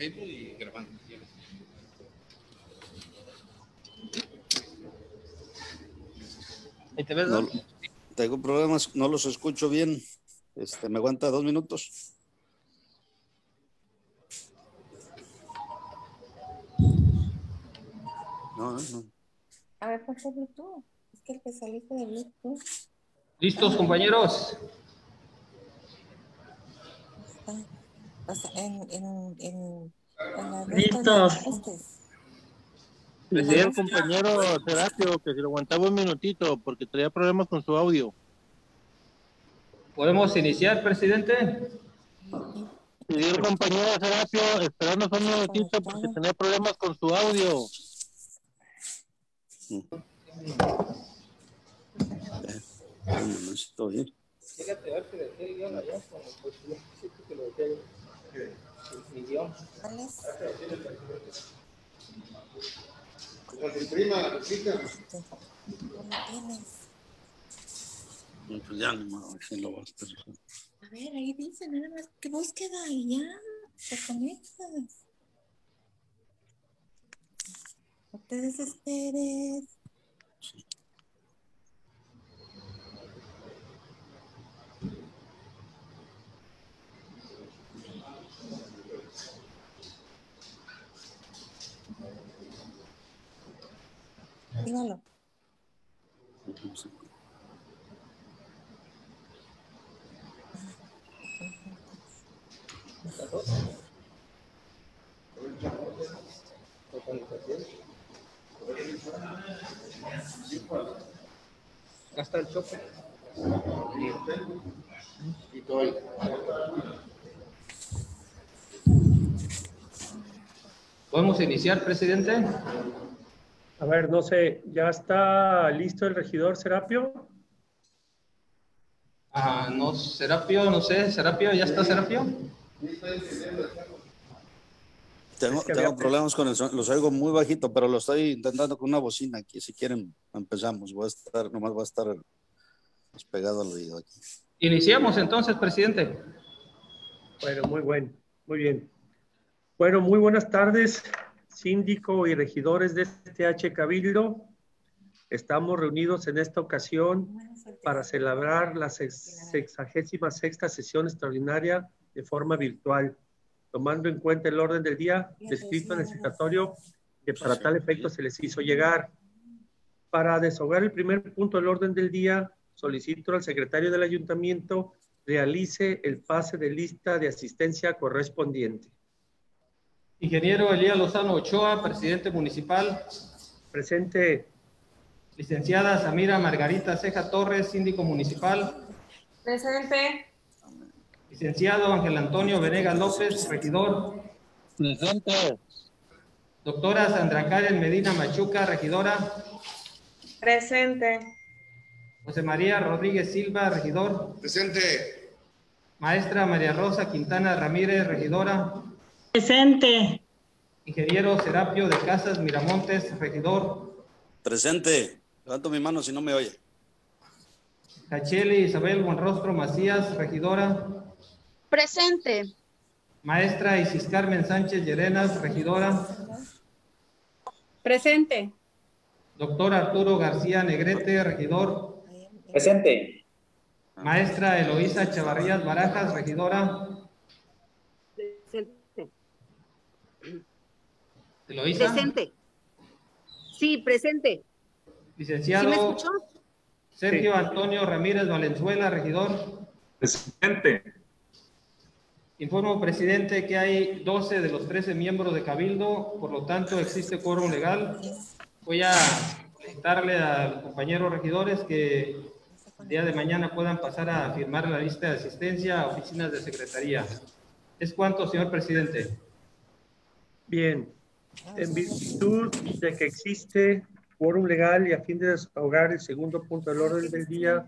Facebook y grabando. Ahí te ves, No, ¿no? tengo problemas, no los escucho bien. Este, ¿Me aguanta dos minutos? No, no. A ver, ¿por qué Bluetooth? Es que el que saliste de Bluetooth ¿Listos, compañeros? está o sea, en, en, en, en la Listos. Le decía al compañero Serapio que si lo aguantaba un minutito porque traía problemas con su audio. ¿Podemos iniciar, presidente? Le dio el compañero Serapio esperando un minutito porque tenía problemas con su audio. no necesito oír. ¿Cuál es? ¿Cómo tienes? Pues ya no lo voy a. A ver, ahí dice nada más que búsqueda y ya te conectas. No te desesperes. Dígalo. Está el choque. ¿Podemos iniciar, presidente? A ver, no sé, ¿ya está listo el regidor Serapio? Ah, no, Serapio, no sé, Serapio, ¿ya está Serapio? Tengo, problemas con el sonido, los oigo muy bajito, pero lo estoy intentando con una bocina aquí. Si quieren, empezamos. Voy a estar, nomás voy a estar pegado al oído aquí. Iniciamos entonces, presidente. Bueno, muy bueno, muy bien. Bueno, muy buenas tardes, síndico y regidores de este H Cabildo. Estamos reunidos en esta ocasión para celebrar la sex- sexagésima sexta sesión extraordinaria de forma virtual, tomando en cuenta el orden del día descrito en el citatorio que para tal efecto se les hizo llegar. Para desahogar el primer punto del orden del día, solicito al secretario del ayuntamiento realice el pase de lista de asistencia correspondiente. Ingeniero Elías Lozano Ochoa, presidente municipal. Presente, Licenciada Samira Margarita Ceja Torres, síndico municipal. Presente. Licenciado Ángel Antonio Venegas López, regidor. Presente. Doctora Sandra Karen Medina Machuca, regidora. Presente. José María Rodríguez Silva, regidor. Presente. Maestra María Rosa Quintana Ramírez, regidora. Presente. Ingeniero Serapio de Casas Miramontes, regidor. Presente. Levanto mi mano si no me oye. Cacheli Isabel Buenrostro Macías, regidora. Presente. Maestra Isis Carmen Sánchez Llerenas, regidora. Presente. Doctor Arturo García Negrete, regidor. Presente. Maestra Eloísa Chavarrías Barajas, regidora. Presente. Eloísa. Presente. Sí, presente. ¿Sí Licenciado me escuchó? Sergio Antonio Ramírez Valenzuela, regidor. Presente. Informo, presidente, que hay 12 de los 13 miembros de Cabildo, por lo tanto existe quórum legal. Voy a darle a los compañeros regidores que el día de mañana puedan pasar a firmar la lista de asistencia a oficinas de secretaría. ¿Es cuánto, señor presidente? bien. En virtud de que existe quórum legal y a fin de desahogar el segundo punto del orden del día,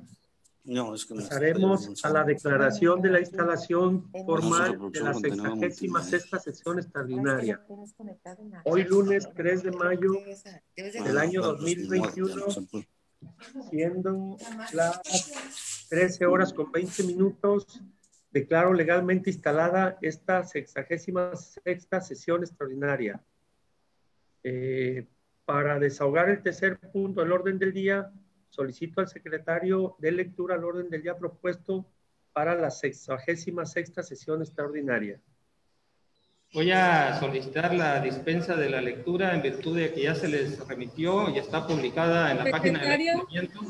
No, es que no. pasaremos a la declaración de la instalación formal de la continuamos, sexagésima continuamos. sexta sesión extraordinaria. Tienes conectado una- Hoy lunes 3 de mayo del año Ah, pues, 2021, pues, pues, siendo las 13 horas con 20 minutos, declaro legalmente instalada esta sexagésima sexta sesión extraordinaria. Eh, para desahogar el tercer punto del orden del día, solicito al secretario de lectura al orden del día propuesto para la sexagésima sexta sesión extraordinaria. Voy a solicitar la dispensa de la lectura en virtud de que ya se les remitió y está publicada en la página de Secretario. movimiento.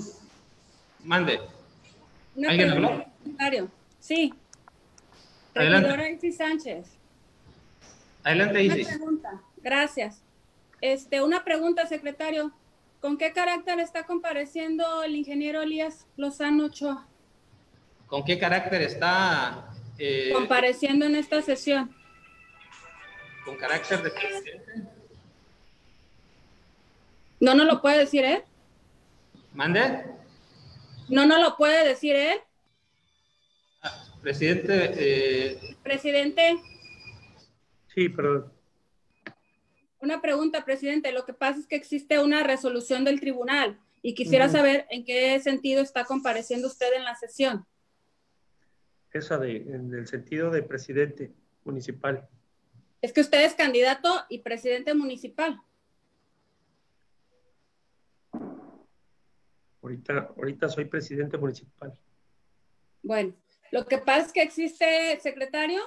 Mande. Una ¿Alguien habló? secretario. Sí. Adelante. Regidora Isis Sánchez. Adelante, Una Isis. pregunta. Gracias. Este, una pregunta, secretario. ¿Con qué carácter está compareciendo el ingeniero Elías Lozano Ochoa? ¿Con qué carácter está? eh, Compareciendo en esta sesión. con carácter de presidente. ¿No nos lo puede decir él? Mande. ¿No nos lo puede decir él? Presidente, eh, Presidente, Sí, pero una pregunta, presidente. Lo que pasa es que existe una resolución del tribunal y quisiera saber en qué sentido está compareciendo usted en la sesión. esa de, en el sentido de presidente municipal. Es que usted es candidato y presidente municipal. Ahorita, ahorita soy presidente municipal. Bueno, lo que pasa es que existe, secretario,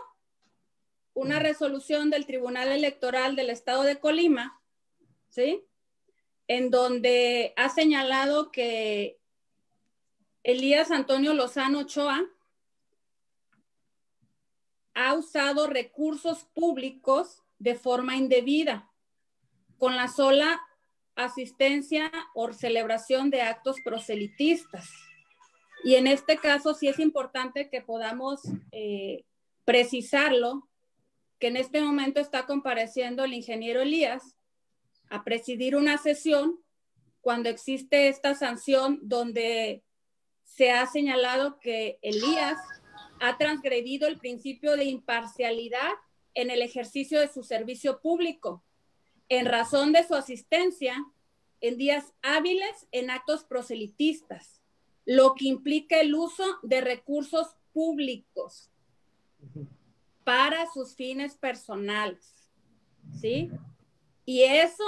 una resolución del Tribunal Electoral del Estado de Colima, ¿sí? En donde ha señalado que Elías Antonio Lozano Ochoa ha usado recursos públicos de forma indebida, con la sola asistencia o celebración de actos proselitistas. Y en este caso sí es importante que podamos eh, precisarlo, que en este momento está compareciendo el ingeniero Elías a presidir una sesión cuando existe esta sanción donde se ha señalado que Elías ha transgredido el principio de imparcialidad en el ejercicio de su servicio público en razón de su asistencia en días hábiles en actos proselitistas, lo que implica el uso de recursos públicos para sus fines personales. ¿Sí? Y eso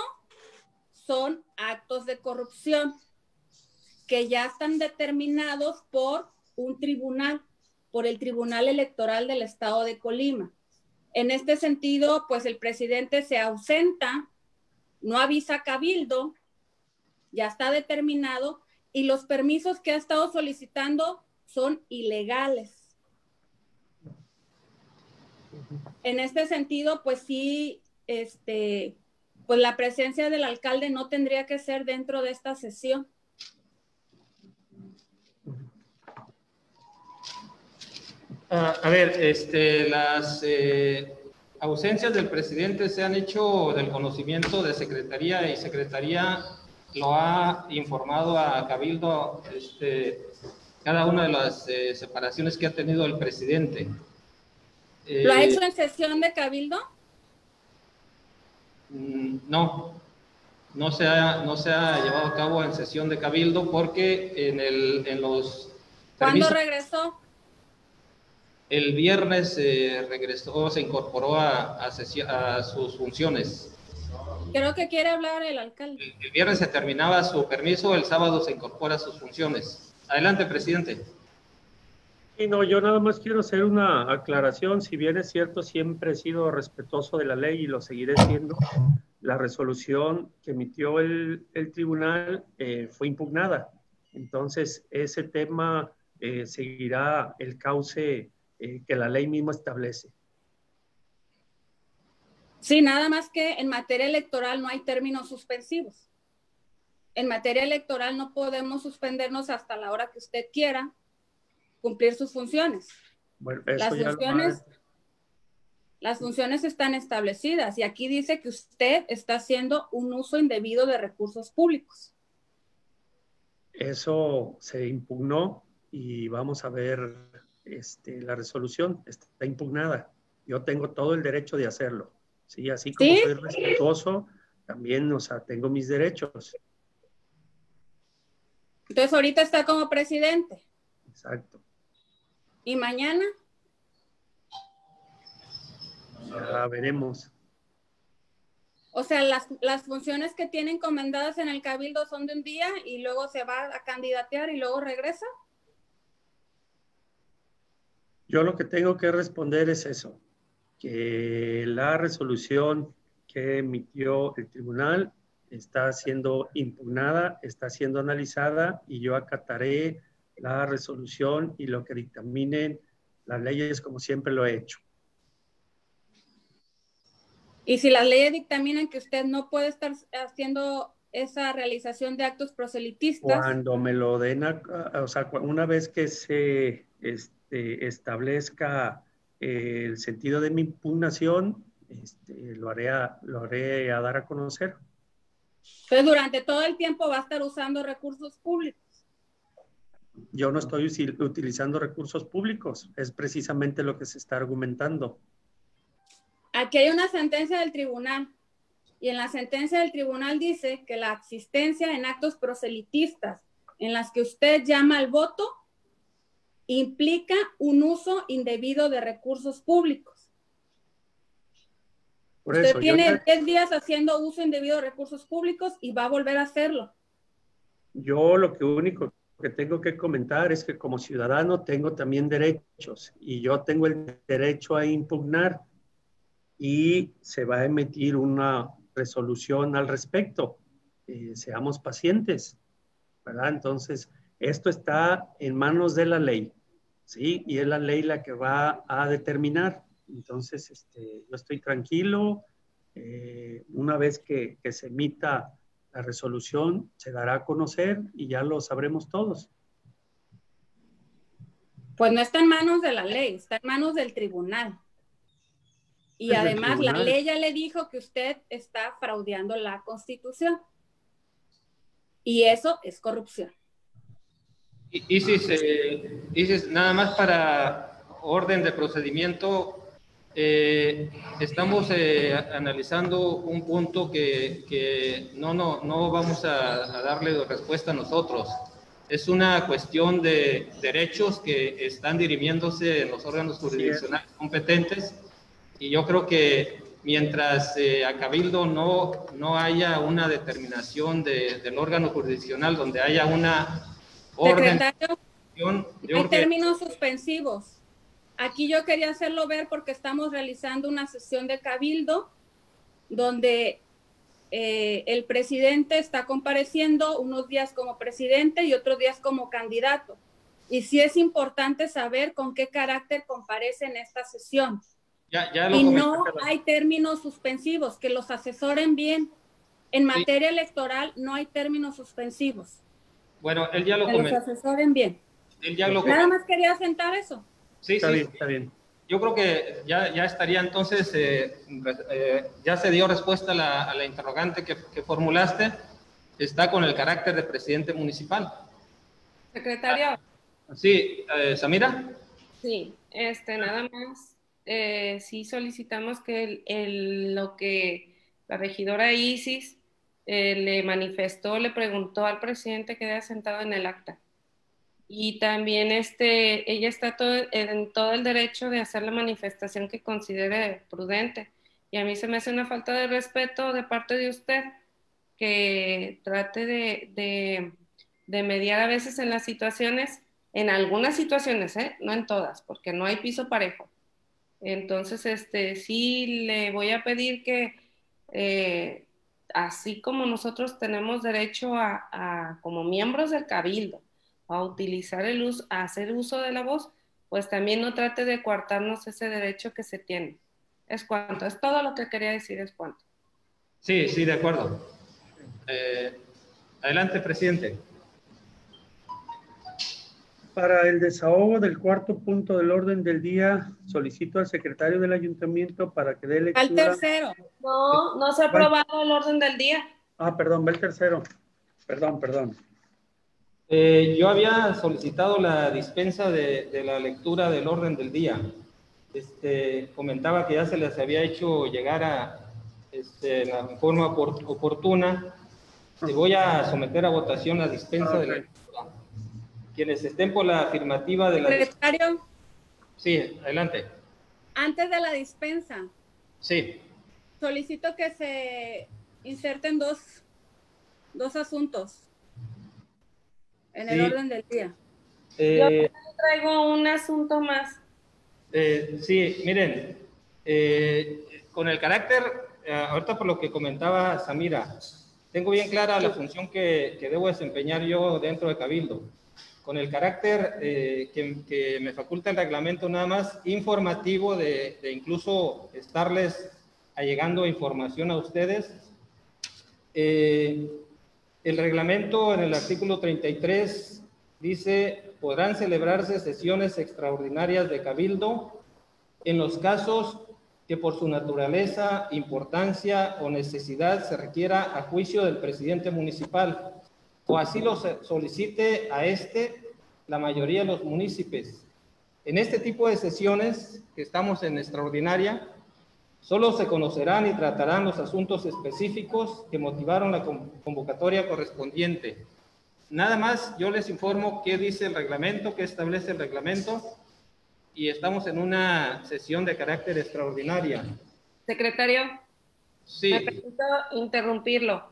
son actos de corrupción que ya están determinados por un tribunal, por el Tribunal Electoral del Estado de Colima. En este sentido, pues el presidente se ausenta, no avisa a Cabildo, ya está determinado y los permisos que ha estado solicitando son ilegales. En este sentido, pues sí, este, pues la presencia del alcalde no tendría que ser dentro de esta sesión. Ah, a ver, este, las eh, ausencias del presidente se han hecho del conocimiento de Secretaría y Secretaría lo ha informado a Cabildo este, cada una de las eh, separaciones que ha tenido el presidente. ¿Lo ha hecho en sesión de Cabildo? Mm, No, no se, ha, no se ha llevado a cabo en sesión de Cabildo porque en, el, en los ¿Cuándo regresó? el viernes eh, regresó, se incorporó a, a sesi- a sus funciones. Creo que quiere hablar el alcalde. El viernes se terminaba su permiso, el sábado se incorpora a sus funciones. Adelante, presidente. Sí, no, yo nada más quiero hacer una aclaración. Si bien es cierto, siempre he sido respetuoso de la ley y lo seguiré siendo, la resolución que emitió el, el tribunal eh, fue impugnada. Entonces, ese tema eh, seguirá el cauce eh, que la ley misma establece. Sí, nada más que en materia electoral no hay términos suspensivos. En materia electoral no podemos suspendernos hasta la hora que usted quiera cumplir sus funciones. Bueno, eso Las funciones, las funciones están establecidas y aquí dice que usted está haciendo un uso indebido de recursos públicos. Eso se impugnó y vamos a ver este, la resolución. Está impugnada. Yo tengo todo el derecho de hacerlo. Sí, así como ¿Sí? soy respetuoso, también, o sea, tengo mis derechos. Entonces ahorita está como presidente Exacto. Y mañana Ya veremos. O sea, las, las funciones que tiene encomendadas en el cabildo son de un día y luego se va a candidatear y luego regresa. Yo lo que tengo que responder es eso, que la resolución que emitió el tribunal está siendo impugnada, está siendo analizada y yo acataré la resolución y lo que dictaminen las leyes como siempre lo he hecho. Y si las leyes dictaminan que usted no puede estar haciendo esa realización de actos proselitistas. Cuando me lo den, a, o sea, una vez que se este, establezca eh, el sentido de mi impugnación, este, lo, haré a, lo haré a dar a conocer. Entonces, durante todo el tiempo va a estar usando recursos públicos. Yo no estoy utilizando recursos públicos, es precisamente lo que se está argumentando. Aquí hay una sentencia del tribunal y en la sentencia del tribunal dice que la asistencia en actos proselitistas en las que usted llama al voto implica un uso indebido de recursos públicos. Por usted eso, tiene yo, 10 días haciendo uso indebido de recursos públicos y va a volver a hacerlo. yo lo que único que tengo que comentar es que como ciudadano tengo también derechos y yo tengo el derecho a impugnar y se va a emitir una resolución al respecto. Eh, seamos pacientes, ¿verdad? Entonces, esto está en manos de la ley, ¿sí? Y es la ley la que va a determinar. Entonces, este, yo estoy tranquilo. Eh, una vez que, que se emita la resolución, se dará a conocer y ya lo sabremos todos. Pues no está en manos de la ley, está en manos del tribunal. Y Pues además la ley ya le dijo que usted está fraudeando la constitución. Y eso es corrupción. Isis, eh, Isis, nada más para orden de procedimiento, eh, estamos eh, analizando un punto que, que no, no, no vamos a, a darle respuesta nosotros. Es una cuestión de derechos que están dirimiéndose en los órganos jurisdiccionales competentes y yo creo que mientras eh, a Cabildo no, no haya una determinación de- del órgano jurisdiccional donde haya una orden Secretario, yo hay que términos suspensivos. Aquí yo quería hacerlo ver porque estamos realizando una sesión de cabildo donde eh, el presidente está compareciendo unos días como presidente y otros días como candidato. Y sí es importante saber con qué carácter comparece en esta sesión. ya, ya lo Y comenté, no pero- hay términos suspensivos, que los asesoren bien. En materia electoral no hay términos suspensivos, bueno, él ya lo que los asesoren bien. Él ya lo Nada comentó. más quería sentar eso. Sí, Está sí. bien, está bien. Yo creo que ya, ya estaría entonces, eh, eh, ya se dio respuesta a la, a la interrogante que, que formulaste. Está con el carácter de presidente municipal. Secretario, Sí, eh, Samira. sí, este, nada más, eh, sí solicitamos que el, el- lo que la regidora Isis eh, le manifestó, le preguntó al presidente quede sentado en el acta. Y también este, ella está en todo el derecho de hacer la manifestación que considere prudente. Y a mí se me hace una falta de respeto de parte de usted que trate de, de, mediar a veces en las situaciones, en algunas situaciones, ¿eh? no en todas, porque no hay piso parejo. Entonces, este, sí le voy a pedir que, eh, así como nosotros tenemos derecho a, como miembros del cabildo, a utilizar el uso, a hacer uso de la voz, pues también no trate de coartarnos ese derecho que se tiene. Es cuanto, es todo lo que quería decir, es cuanto. Sí, sí, de acuerdo. Eh, adelante, presidente. Para el desahogo del cuarto punto del orden del día, solicito al secretario del ayuntamiento para que dé Al lectura. tercero. No, no se ha aprobado el orden del día. Ah, perdón, va el tercero. Perdón, perdón. Eh, yo había solicitado la dispensa de, de la lectura del orden del día. Este, comentaba que ya se les había hecho llegar a este, la forma opor- oportuna. Y voy a someter a votación la dispensa de la lectura. Quienes estén por la afirmativa de la... Secretario, Sí, adelante. antes de la dispensa, Sí, Solicito que se inserten dos, dos asuntos en el Sí. orden del día. eh, Traigo un asunto más. Eh, sí, miren, eh, con el carácter, eh, ahorita por lo que comentaba Samira, tengo bien clara la función que, que debo desempeñar yo dentro de Cabildo. Con el carácter eh, que, que me faculta el reglamento nada más informativo de, de incluso estarles allegando información a ustedes. Eh, el reglamento en el artículo 33 dice, podrán celebrarse sesiones extraordinarias de cabildo en los casos que por su naturaleza, importancia o necesidad se requiera a juicio del presidente municipal o así lo solicite a este la mayoría de los municipios. En este tipo de sesiones que estamos en extraordinaria, Solo se conocerán y tratarán los asuntos específicos que motivaron la con- convocatoria correspondiente. Nada más, yo les informo qué dice el reglamento, qué establece el reglamento, y estamos en una sesión de carácter extraordinaria. Secretario, Sí, me permito interrumpirlo.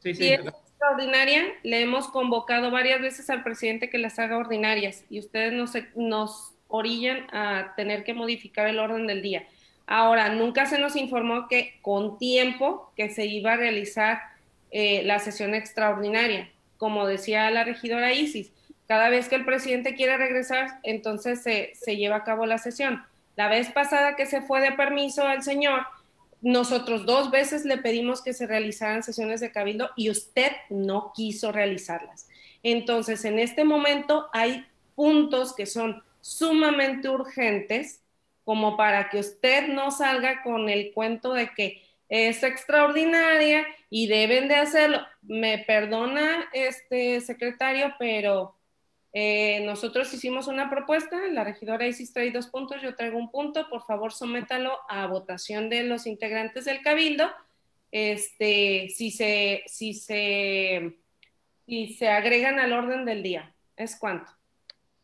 sí, Si sí. es extraordinaria, le hemos convocado varias veces al presidente que las haga ordinarias y ustedes nos, nos orillan a tener que modificar el orden del día. Ahora, nunca se nos informó que con tiempo que se iba a realizar eh, la sesión extraordinaria. Como decía la regidora Isis, cada vez que el presidente quiere regresar, entonces se, se lleva a cabo la sesión. La vez pasada que se fue de permiso el señor, nosotros dos veces le pedimos que se realizaran sesiones de cabildo y usted no quiso realizarlas. Entonces, en este momento hay puntos que son sumamente urgentes como para que usted no salga con el cuento de que es extraordinaria y deben de hacerlo. Me perdona, este secretario, pero eh, nosotros hicimos una propuesta, la regidora Isis trae dos puntos, yo traigo un punto, por favor sométalo a votación de los integrantes del cabildo. Este, si se, si se, si se agregan al orden del día, ¿es cuánto?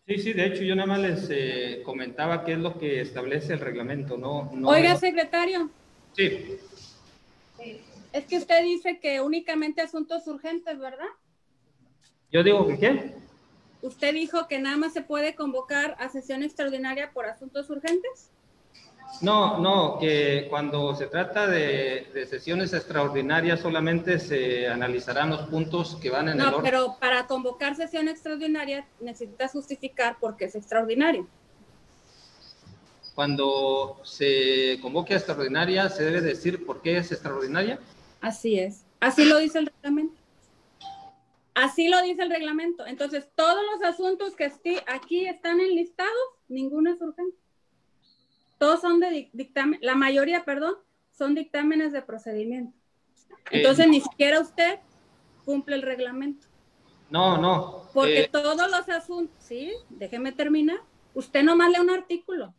Sí, sí, de hecho yo nada más les eh, comentaba qué es lo que establece el reglamento, no... no Oiga, secretario, Sí, es que usted dice que únicamente asuntos urgentes, ¿verdad? yo digo que qué. Usted dijo que nada más se puede convocar a sesión extraordinaria por asuntos urgentes. No, no, que cuando se trata de, de sesiones extraordinarias solamente se analizarán los puntos que van en el No, orden. pero para convocar sesión extraordinaria necesitas justificar por qué es extraordinario. Cuando se convoque a extraordinaria, se debe decir por qué es extraordinaria. Así es. Así lo dice el reglamento. Así lo dice el reglamento. Entonces, todos los asuntos que aquí están enlistados, ninguno es urgente. Todos son de dic- dictamen, la mayoría, perdón, son dictámenes de procedimiento. Entonces, Eh, ni siquiera usted cumple el reglamento. No, no. Porque eh, todos los asuntos, sí, déjeme terminar. Usted nomás lee un artículo,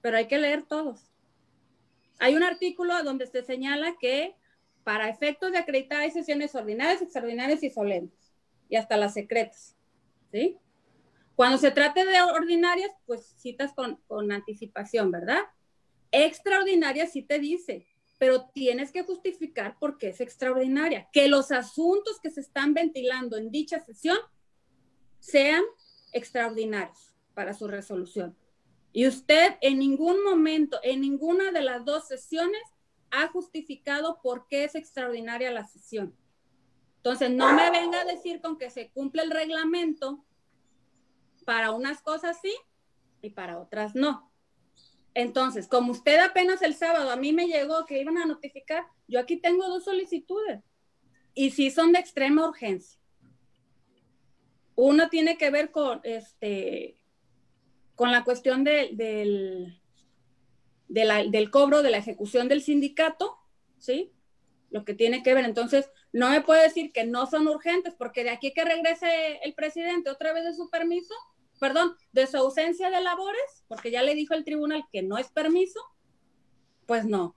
pero hay que leer todos. Hay un artículo donde se señala que para efectos de acreditar hay sesiones ordinarias, extraordinarias y solemnes, y hasta las secretas, ¿sí? Cuando se trate de ordinarias, pues citas con, con anticipación, ¿verdad? Extraordinarias sí te dice, pero tienes que justificar por qué es extraordinaria, que los asuntos que se están ventilando en dicha sesión sean extraordinarios para su resolución. Y usted en ningún momento, en ninguna de las dos sesiones, ha justificado por qué es extraordinaria la sesión. Entonces, no me venga a decir con que se cumple el reglamento para unas cosas sí y para otras no. Entonces, como usted apenas el sábado a mí me llegó que iban a notificar, yo aquí tengo dos solicitudes y sí son de extrema urgencia. Uno tiene que ver con este con la cuestión de- del, del cobro de la ejecución del sindicato, ¿sí? Lo que tiene que ver. Entonces, no me puede decir que no son urgentes, porque de aquí que regrese el presidente otra vez de su permiso, perdón, de su ausencia de labores, porque ya le dijo el tribunal que no es permiso, pues no.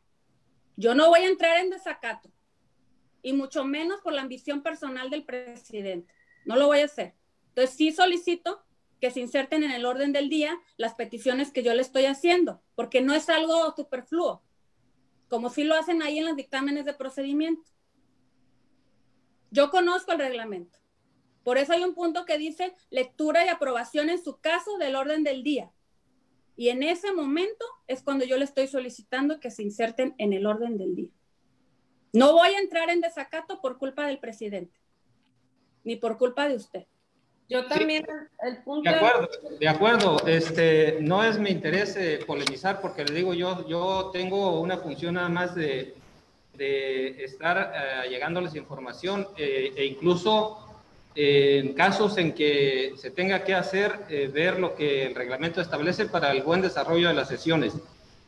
Yo no voy a entrar en desacato, y mucho menos por la ambición personal del presidente. No lo voy a hacer. Entonces, sí solicito que se inserten en el orden del día las peticiones que yo le estoy haciendo, porque no es algo superfluo. como si lo hacen ahí en los dictámenes de procedimiento. Yo conozco el reglamento. Por eso hay un punto que dice lectura y aprobación en su caso del orden del día. Y en ese momento es cuando yo le estoy solicitando que se inserten en el orden del día. No voy a entrar en desacato por culpa del presidente, ni por culpa de usted. Yo también, el punto... De acuerdo, de acuerdo. Este, no es mi interés eh, polemizar porque le digo yo, yo tengo una función nada más de, de estar eh, llegándoles información eh, e incluso en casos en que se tenga que hacer, eh, ver lo que el reglamento establece para el buen desarrollo de las sesiones.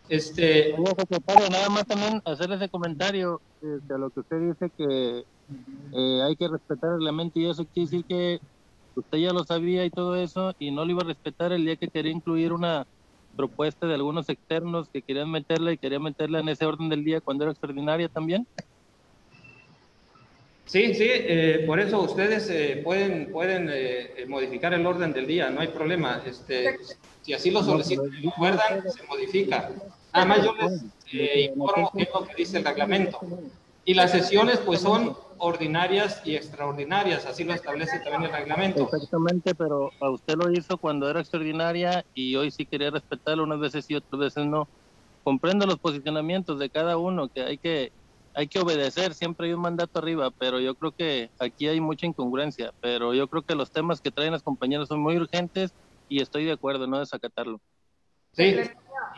Este, secretario, nada más también hacer ese comentario este, a lo que usted dice que eh, hay que respetar el reglamento y eso quiere decir que usted ya lo sabía y todo eso y no lo iba a respetar el día que quería incluir una propuesta de algunos externos que querían meterla y querían meterla en ese orden del día cuando era extraordinaria también. Sí, sí, eh, por eso ustedes eh, pueden, pueden eh, modificar el orden del día, no hay problema. Este, si así lo solicitan y lo se modifica. Además, yo les eh, informo qué es lo que dice el reglamento. Y las sesiones, pues, son ordinarias y extraordinarias, así lo establece también el reglamento. Exactamente, pero a usted lo hizo cuando era extraordinaria y hoy sí quería respetarlo, unas veces sí, otras veces no. Comprendo los posicionamientos de cada uno, que hay que hay que obedecer, siempre hay un mandato arriba, pero yo creo que aquí hay mucha incongruencia, pero yo creo que los temas que traen las compañeras son muy urgentes y estoy de acuerdo, no desacatarlo. Sí,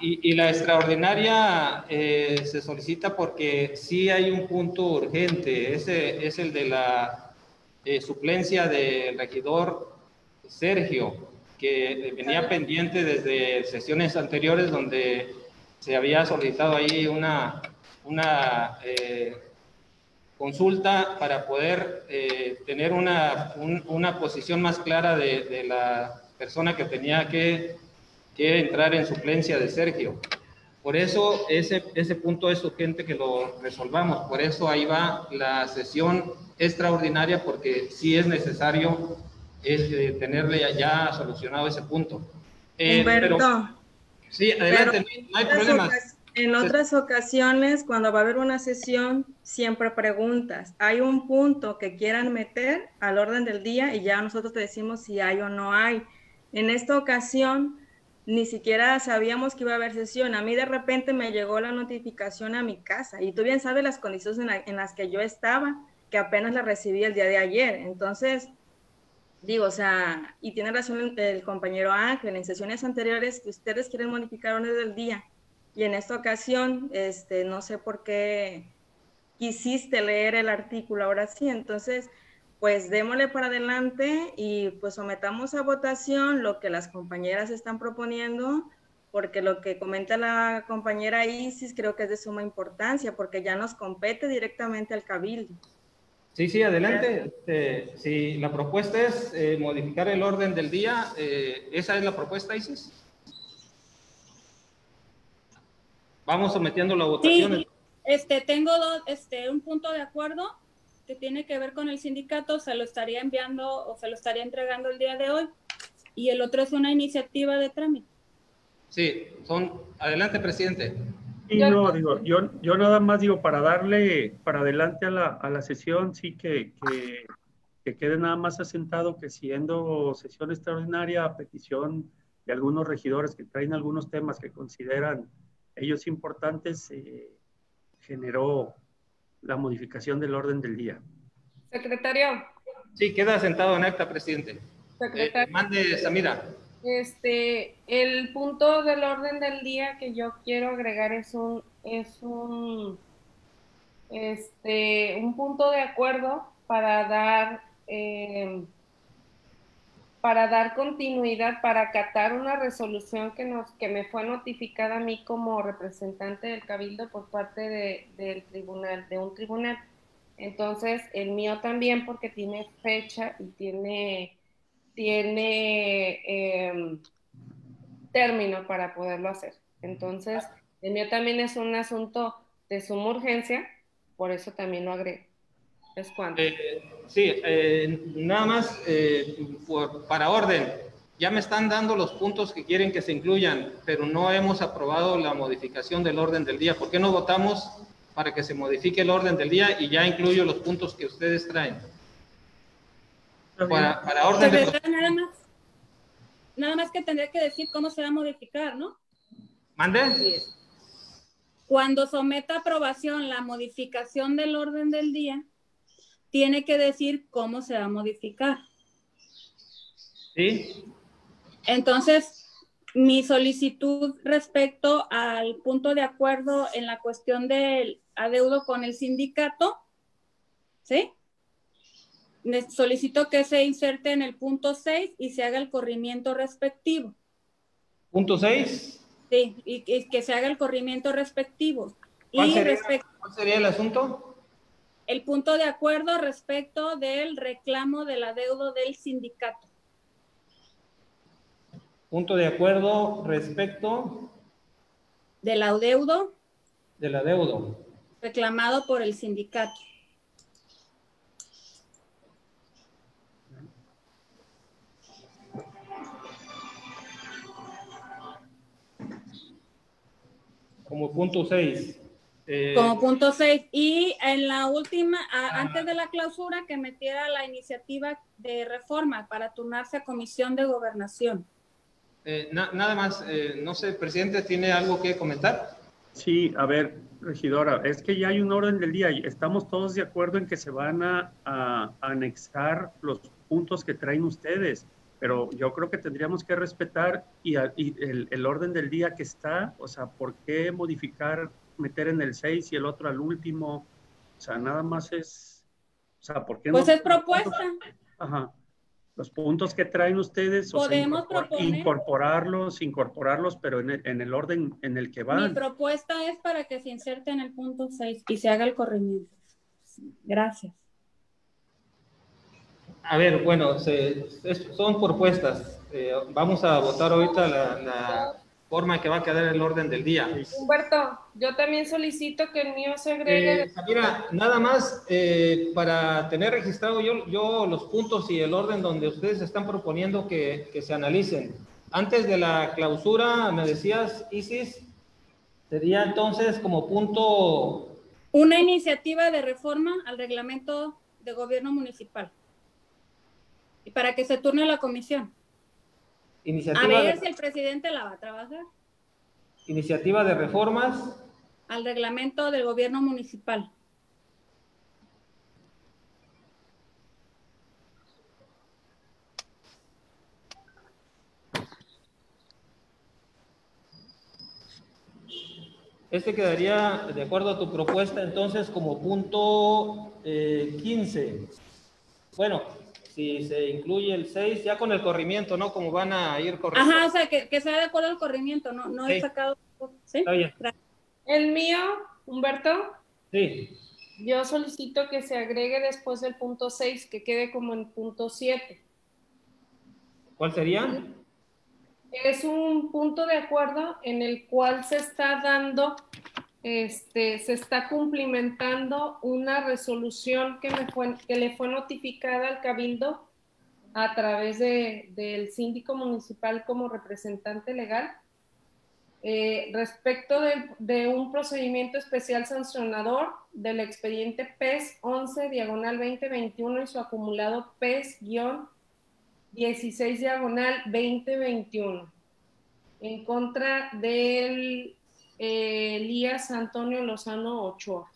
y, y la extraordinaria eh, se solicita porque sí hay un punto urgente, ese es el de la eh, suplencia del regidor Sergio, que venía pendiente desde sesiones anteriores donde se había solicitado ahí una una eh, consulta para poder eh, tener una, un, una, posición más clara de, de, la persona que tenía que, que, entrar en suplencia de Sergio. Por eso ese, ese punto es urgente que lo resolvamos. Por eso ahí va la sesión extraordinaria porque sí es necesario es, eh, tenerle ya, solucionado ese punto. Humberto. Pero, sí, adelante, pero, no hay problema. En otras ocasiones, cuando va a haber una sesión, siempre preguntas. Hay un punto que quieran meter al orden del día y ya nosotros te decimos si hay o no hay. En esta ocasión, ni siquiera sabíamos que iba a haber sesión. A mí de repente me llegó la notificación a mi casa y tú bien sabes las condiciones en, la, en las que yo estaba, que apenas la recibí el día de ayer. Entonces, digo, o sea, y tiene razón el, el compañero Ángel, en sesiones anteriores que ustedes quieren modificar orden del día y en esta ocasión, este, no sé por qué quisiste leer el artículo ahora sí, entonces, pues démosle para adelante y pues sometamos a votación lo que las compañeras están proponiendo, porque lo que comenta la compañera Isis creo que es de suma importancia, porque ya nos compete directamente al cabildo. Sí, sí, adelante. Eh, si la propuesta es eh, modificar el orden del día, eh, ¿esa es la propuesta, Isis? Vamos sometiendo la votación. Sí, este, tengo dos, este, un punto de acuerdo que tiene que ver con el sindicato, se lo estaría enviando o se lo estaría entregando el día de hoy, y el otro es una iniciativa de trámite. Sí, son, adelante, presidente. Y no, digo, yo, yo nada más digo, para darle para adelante a la, a la sesión, sí que, que, que quede nada más asentado que siendo sesión extraordinaria a petición de algunos regidores que traen algunos temas que consideran ellos importantes, eh, generó la modificación del orden del día. Secretario. Sí, queda sentado en acta, presidente. Secretario. Eh, mande, Samira. Este, el punto del orden del día que yo quiero agregar es un, es un, este, un punto de acuerdo para dar, eh, para dar continuidad, para acatar una resolución que nos, que me fue notificada a mí como representante del cabildo por parte de, del tribunal, de un tribunal. Entonces, el mío también porque tiene fecha y tiene tiene eh, término para poderlo hacer. Entonces, el mío también es un asunto de suma urgencia, por eso también lo agrego. ¿Es cuánto? Eh, sí, eh, nada más por, para orden. ya me están dando los puntos que quieren que se incluyan, pero no hemos aprobado la modificación del orden del día. ¿Por qué no votamos para que se modifique el orden del día y ya incluyo los puntos que ustedes traen? Para, para orden De de... verdad, nada más. Nada más que tendría que decir cómo se va a modificar, ¿no? ¿Mande? Cuando someta a aprobación la modificación del orden del día, tiene que decir cómo se va a modificar. Sí. Entonces, mi solicitud respecto al punto de acuerdo en la cuestión del adeudo con el sindicato, ¿sí? Solicito que se inserte en el punto 6 y se haga el corrimiento respectivo. Punto 6. Sí, y que, que se haga el corrimiento respectivo. ¿Cuál Y sería, respecto cuál sería el asunto? El punto de acuerdo respecto del reclamo del adeudo del sindicato. Punto de acuerdo respecto Del adeudo del adeudo. reclamado por el sindicato. Como punto 6. Como punto 6. Y en la última, a- antes de la clausura, que metiera la iniciativa de reforma para turnarse a comisión de gobernación. Eh, na- nada más, eh, no sé, presidente, ¿tiene algo que comentar? Sí, a ver, regidora, es que ya hay un orden del día y estamos todos de acuerdo en que se van a, a anexar los puntos que traen ustedes, pero yo creo que tendríamos que respetar y, a- y el, el orden del día que está, o sea, ¿por qué modificar, meter en el 6 y el otro al último? O sea, nada más es, o sea, ¿por qué Pues no? es propuesta. Ajá. Los puntos que traen ustedes, o sea, Podemos incorpor- proponer- incorporarlos, incorporarlos, pero en el, en el orden en el que Mi van. propuesta es para que se inserte en el punto 6 y se haga el corrimiento. Gracias. A ver, bueno, se- es- son propuestas. Eh, vamos a votar ahorita la, la forma en que va a quedar el orden del día. Humberto, yo también solicito que el mío se agregue. Eh, mira, nada más eh, para tener registrado yo, yo los puntos y el orden donde ustedes están proponiendo que, que se analicen. Antes de la clausura, me decías, Isis, sería entonces como punto, Una iniciativa de reforma al reglamento de gobierno municipal. Y para que se turne la comisión. A iniciativa, ver si el presidente la va a trabajar. iniciativa de reformas Al reglamento del gobierno municipal. Este quedaría, de acuerdo a tu propuesta, entonces como punto eh, 15. Bueno, si se incluye el 6, ya con el corrimiento, ¿no? Como van a ir corriendo. Ajá, o sea, que, que sea de acuerdo al corrimiento, no, no he sacado. ¿Sí? Está bien. El mío, Humberto, Sí, yo solicito que se agregue después del punto 6, que quede como en punto 7. ¿cuál sería? Es un punto de acuerdo en el cual se está dando, este, se está cumplimentando una resolución que, le fue notificada al Cabildo a través de, del síndico municipal como representante legal eh, respecto de, de un procedimiento especial sancionador del expediente PES 11 diagonal 2021 y su acumulado PES-16 diagonal 2021 en contra del eh, Elías Antonio Lozano Ochoa.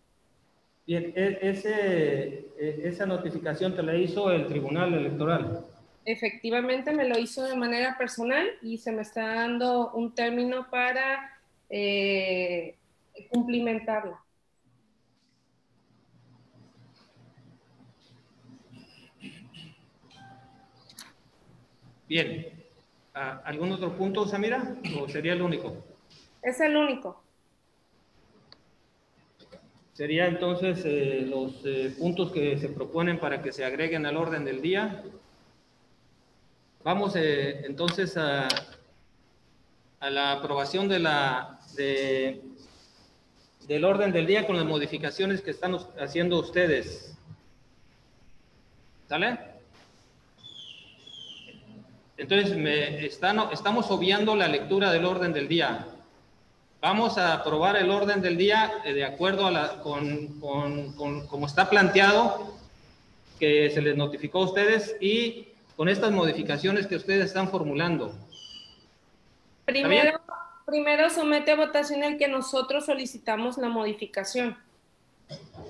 Bien, e- ese, e- esa notificación te la hizo el Tribunal Electoral. Efectivamente me lo hizo de manera personal y se me está dando un término para eh, cumplimentarla. Bien. ¿Algún otro punto, Samira? ¿O sería el único? Es el único. Sería entonces eh, los eh, puntos que se proponen para que se agreguen al orden del día. Vamos eh, entonces a, la aprobación de la, de, del orden del día con las modificaciones que están haciendo ustedes. ¿Sale? Entonces, me están, estamos obviando la lectura del orden del día. Vamos a aprobar el orden del día eh, de acuerdo a la, con, con, con, como está planteado, que se les notificó a ustedes y con estas modificaciones que ustedes están formulando. Primero, primero somete a votación el que nosotros solicitamos la modificación.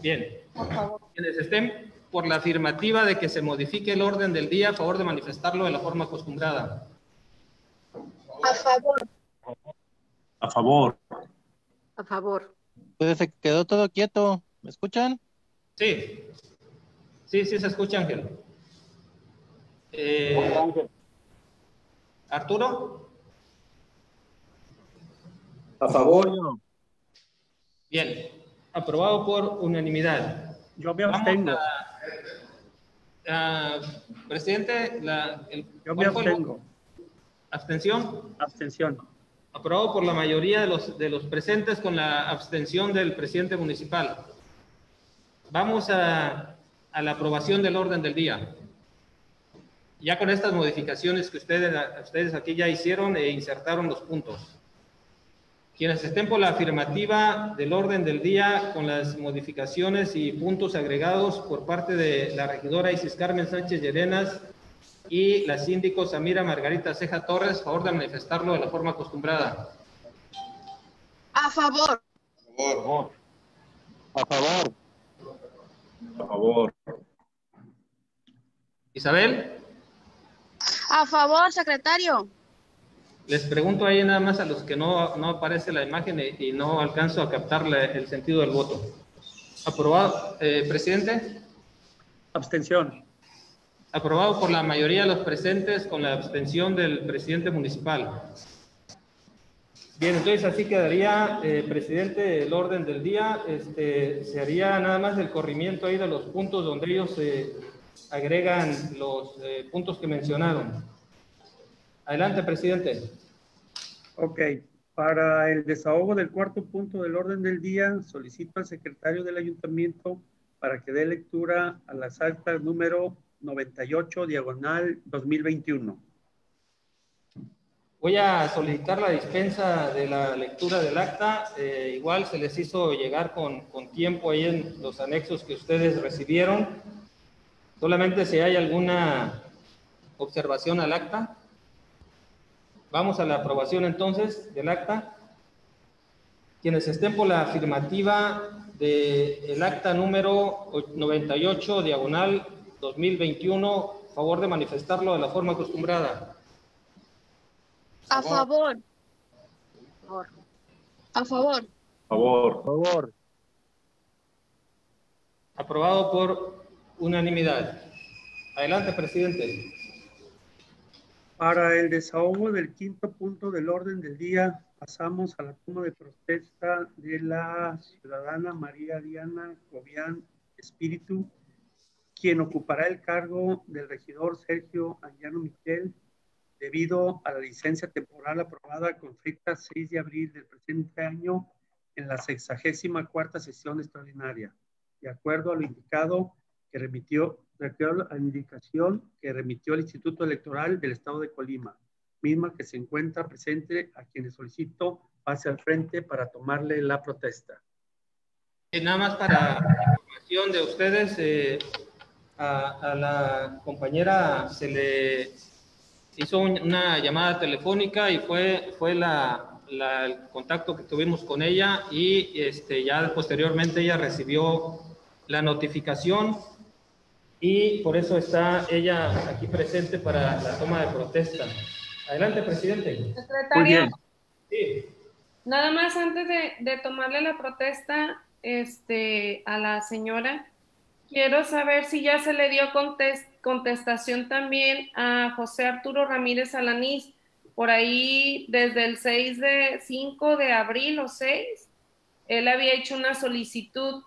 Bien. Por favor. Quienes estén por la afirmativa de que se modifique el orden del día, a favor de manifestarlo de la forma acostumbrada. A favor. A favor. A favor. Pues se quedó todo quieto. ¿Me escuchan? Sí. Sí, sí se escucha, Ángel. Eh, Arturo. A favor. Bien. Aprobado por unanimidad. Yo me Vamos abstengo. a- a- presidente, la, el, Yo me ¿cuál fue el abstengo. ¿Abstención? Abstención. Aprobado por la mayoría de los, de los presentes con la abstención del presidente municipal. Vamos a, a la aprobación del orden del día. Ya con estas modificaciones que ustedes, ustedes aquí ya hicieron e insertaron los puntos. Quienes estén por la afirmativa del orden del día con las modificaciones y puntos agregados por parte de la regidora Isis Carmen Sánchez Llerenas y la síndico Samira Margarita Ceja Torres, favor de manifestarlo de la forma acostumbrada. A favor. Por favor. A favor. A favor. Isabel, A favor, secretario. les pregunto ahí nada más a los que no, no aparece la imagen y, y no alcanzo a captar la- el sentido del voto. Aprobado, eh, presidente. Abstención. Aprobado por la mayoría de los presentes con la abstención del presidente municipal. Bien, entonces así quedaría, eh, presidente, el orden del día. Este, se haría nada más el corrimiento ahí de los puntos donde ellos eh, agregan los eh, puntos que mencionaron. Adelante, presidente. Ok. Para el desahogo del cuarto punto del orden del día, solicito al secretario del ayuntamiento para que dé lectura a las actas número 98, diagonal 2021. Voy a solicitar la dispensa de la lectura del acta. Eh, igual se les hizo llegar con, con tiempo ahí en los anexos que ustedes recibieron. Solamente si hay alguna observación al acta. Vamos a la aprobación entonces del acta. Quienes estén por la afirmativa del acta número 98, diagonal 2021, favor de manifestarlo de la forma acostumbrada. A favor. A favor. A favor. A favor. Aprobado por unanimidad. Adelante, presidente. Para el desahogo del quinto punto del orden del día, pasamos a la toma de protesta de la ciudadana María Diana Cobian Espíritu, quien ocupará el cargo del regidor Sergio Anguiano Miquel debido a la licencia temporal aprobada con fecha 6 de abril del presente año en la sexagésima cuarta sesión extraordinaria, de acuerdo a lo indicado que remitió, de acuerdo a la indicación que remitió el Instituto Electoral del Estado de Colima, misma que se encuentra presente a quienes solicito pase al frente para tomarle la protesta. Eh, nada más para información de ustedes, eh, a, a la compañera se le hizo un- una llamada telefónica y fue, fue la, la- el contacto que tuvimos con ella y este, ya posteriormente ella recibió la notificación y por eso está ella aquí presente para la toma de protesta. Adelante, presidente. Secretario, Sí. nada más antes de, de tomarle la protesta este, a la señora, quiero saber si ya se le dio contes- contestación también a José Arturo Ramírez Alanís. Por ahí, desde el 6 de 5 de abril o 6, él había hecho una solicitud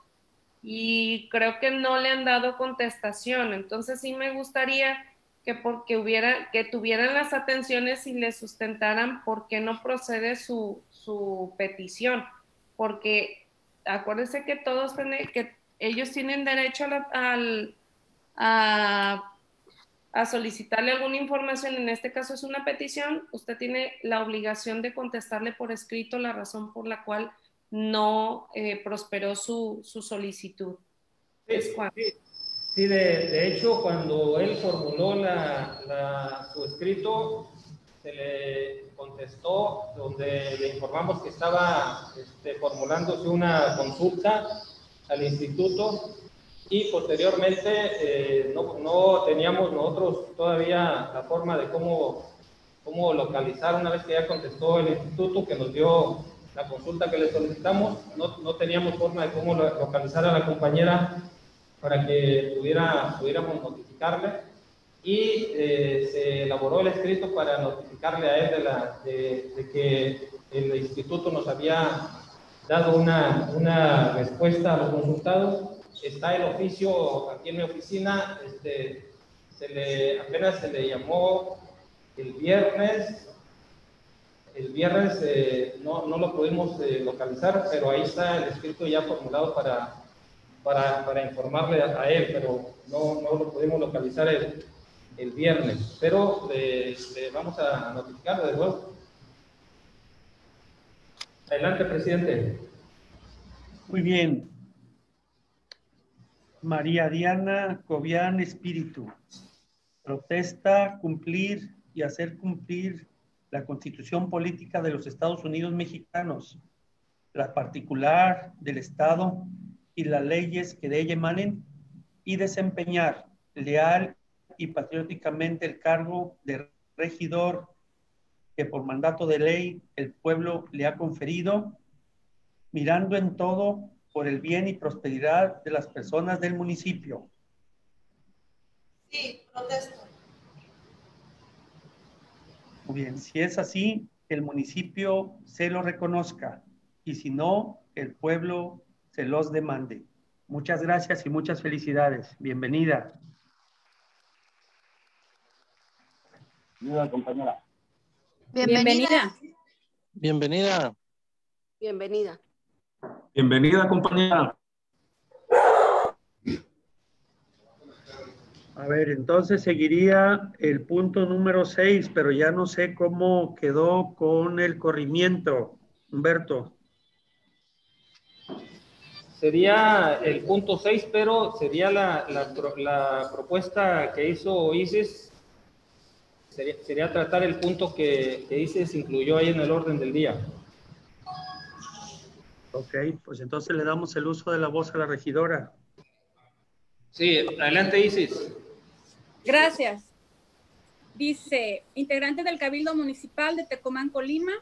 y creo que no le han dado contestación. Entonces sí me gustaría que porque hubiera, que tuvieran las atenciones y le sustentaran por qué no procede su, su petición. Porque acuérdense que todos que ellos tienen derecho a, la- al, a a solicitarle alguna información, en este caso es una petición, usted tiene la obligación de contestarle por escrito la razón por la cual no eh, prosperó su, su solicitud. Sí, sí, sí, de, de hecho, cuando él formuló la, la- su escrito, se le contestó donde le informamos que estaba este, formulándose una consulta al instituto y posteriormente eh, no, no teníamos nosotros todavía la forma de cómo, cómo localizar una vez que ya contestó el instituto que nos dio la consulta que le solicitamos, no, no teníamos forma de cómo lo- localizar a la compañera para que pudiera, pudiéramos notificarle. Y eh, se elaboró el escrito para notificarle a él de, la, de, de que el instituto nos había dado una, una respuesta a los consultados. Está el oficio aquí en mi oficina, este, se le, apenas se le llamó el viernes, el viernes eh, no, no lo pudimos eh, localizar, pero ahí está el escrito ya formulado para, para, para informarle a, a él, pero no, no lo pudimos localizar el, el viernes. Pero le, le vamos a notificar de nuevo. Adelante, presidente. Muy bien. María Diana Cobian Espíritu. Protesta cumplir y hacer cumplir la Constitución Política de los Estados Unidos Mexicanos, la particular del Estado y las leyes que de ella emanen, y desempeñar leal y patrióticamente el cargo de regidor que por mandato de ley el pueblo le ha conferido, mirando en todo por el bien y prosperidad de las personas del municipio. Sí, protesto. Muy bien, si es así, que el municipio se lo reconozca y si no, el pueblo se los demande. Muchas gracias y muchas felicidades. Bienvenida. Bienvenida, compañera. Bienvenida. Bienvenida. Bienvenida. Bienvenida, compañera. A ver, entonces seguiría el punto número 6, pero ya no sé cómo quedó con el corrimiento. Humberto. Sería el punto 6, pero sería la, la la propuesta que hizo ISIS, sería, sería tratar el punto que, que ISIS incluyó ahí en el orden del día. Ok, pues entonces le damos el uso de la voz a la regidora. Sí, adelante Isis. Gracias. Dice, integrante del Cabildo Municipal de Tecomán, Colima,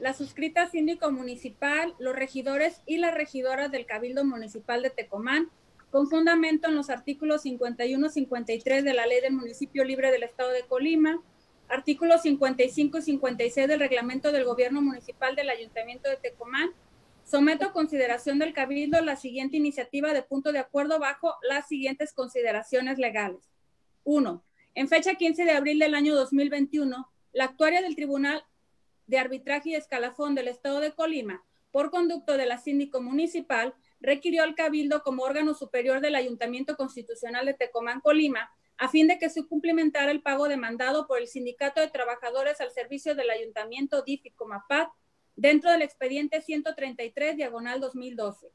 la suscrita síndico municipal, los regidores y las regidoras del Cabildo Municipal de Tecomán, con fundamento en los artículos 51 y 53 de la Ley del Municipio Libre del Estado de Colima, artículos 55 y 56 del Reglamento del Gobierno Municipal del Ayuntamiento de Tecomán, someto a consideración del Cabildo la siguiente iniciativa de punto de acuerdo bajo las siguientes consideraciones legales. Uno, en fecha 15 de abril del año 2021, la actuaria del Tribunal de Arbitraje y Escalafón del Estado de Colima, por conducto de la síndico municipal, requirió al Cabildo como órgano superior del Ayuntamiento Constitucional de Tecomán, Colima, a fin de que se cumplimentara el pago demandado por el Sindicato de Trabajadores al servicio del Ayuntamiento DIF y Comapat dentro del expediente 133 diagonal 2012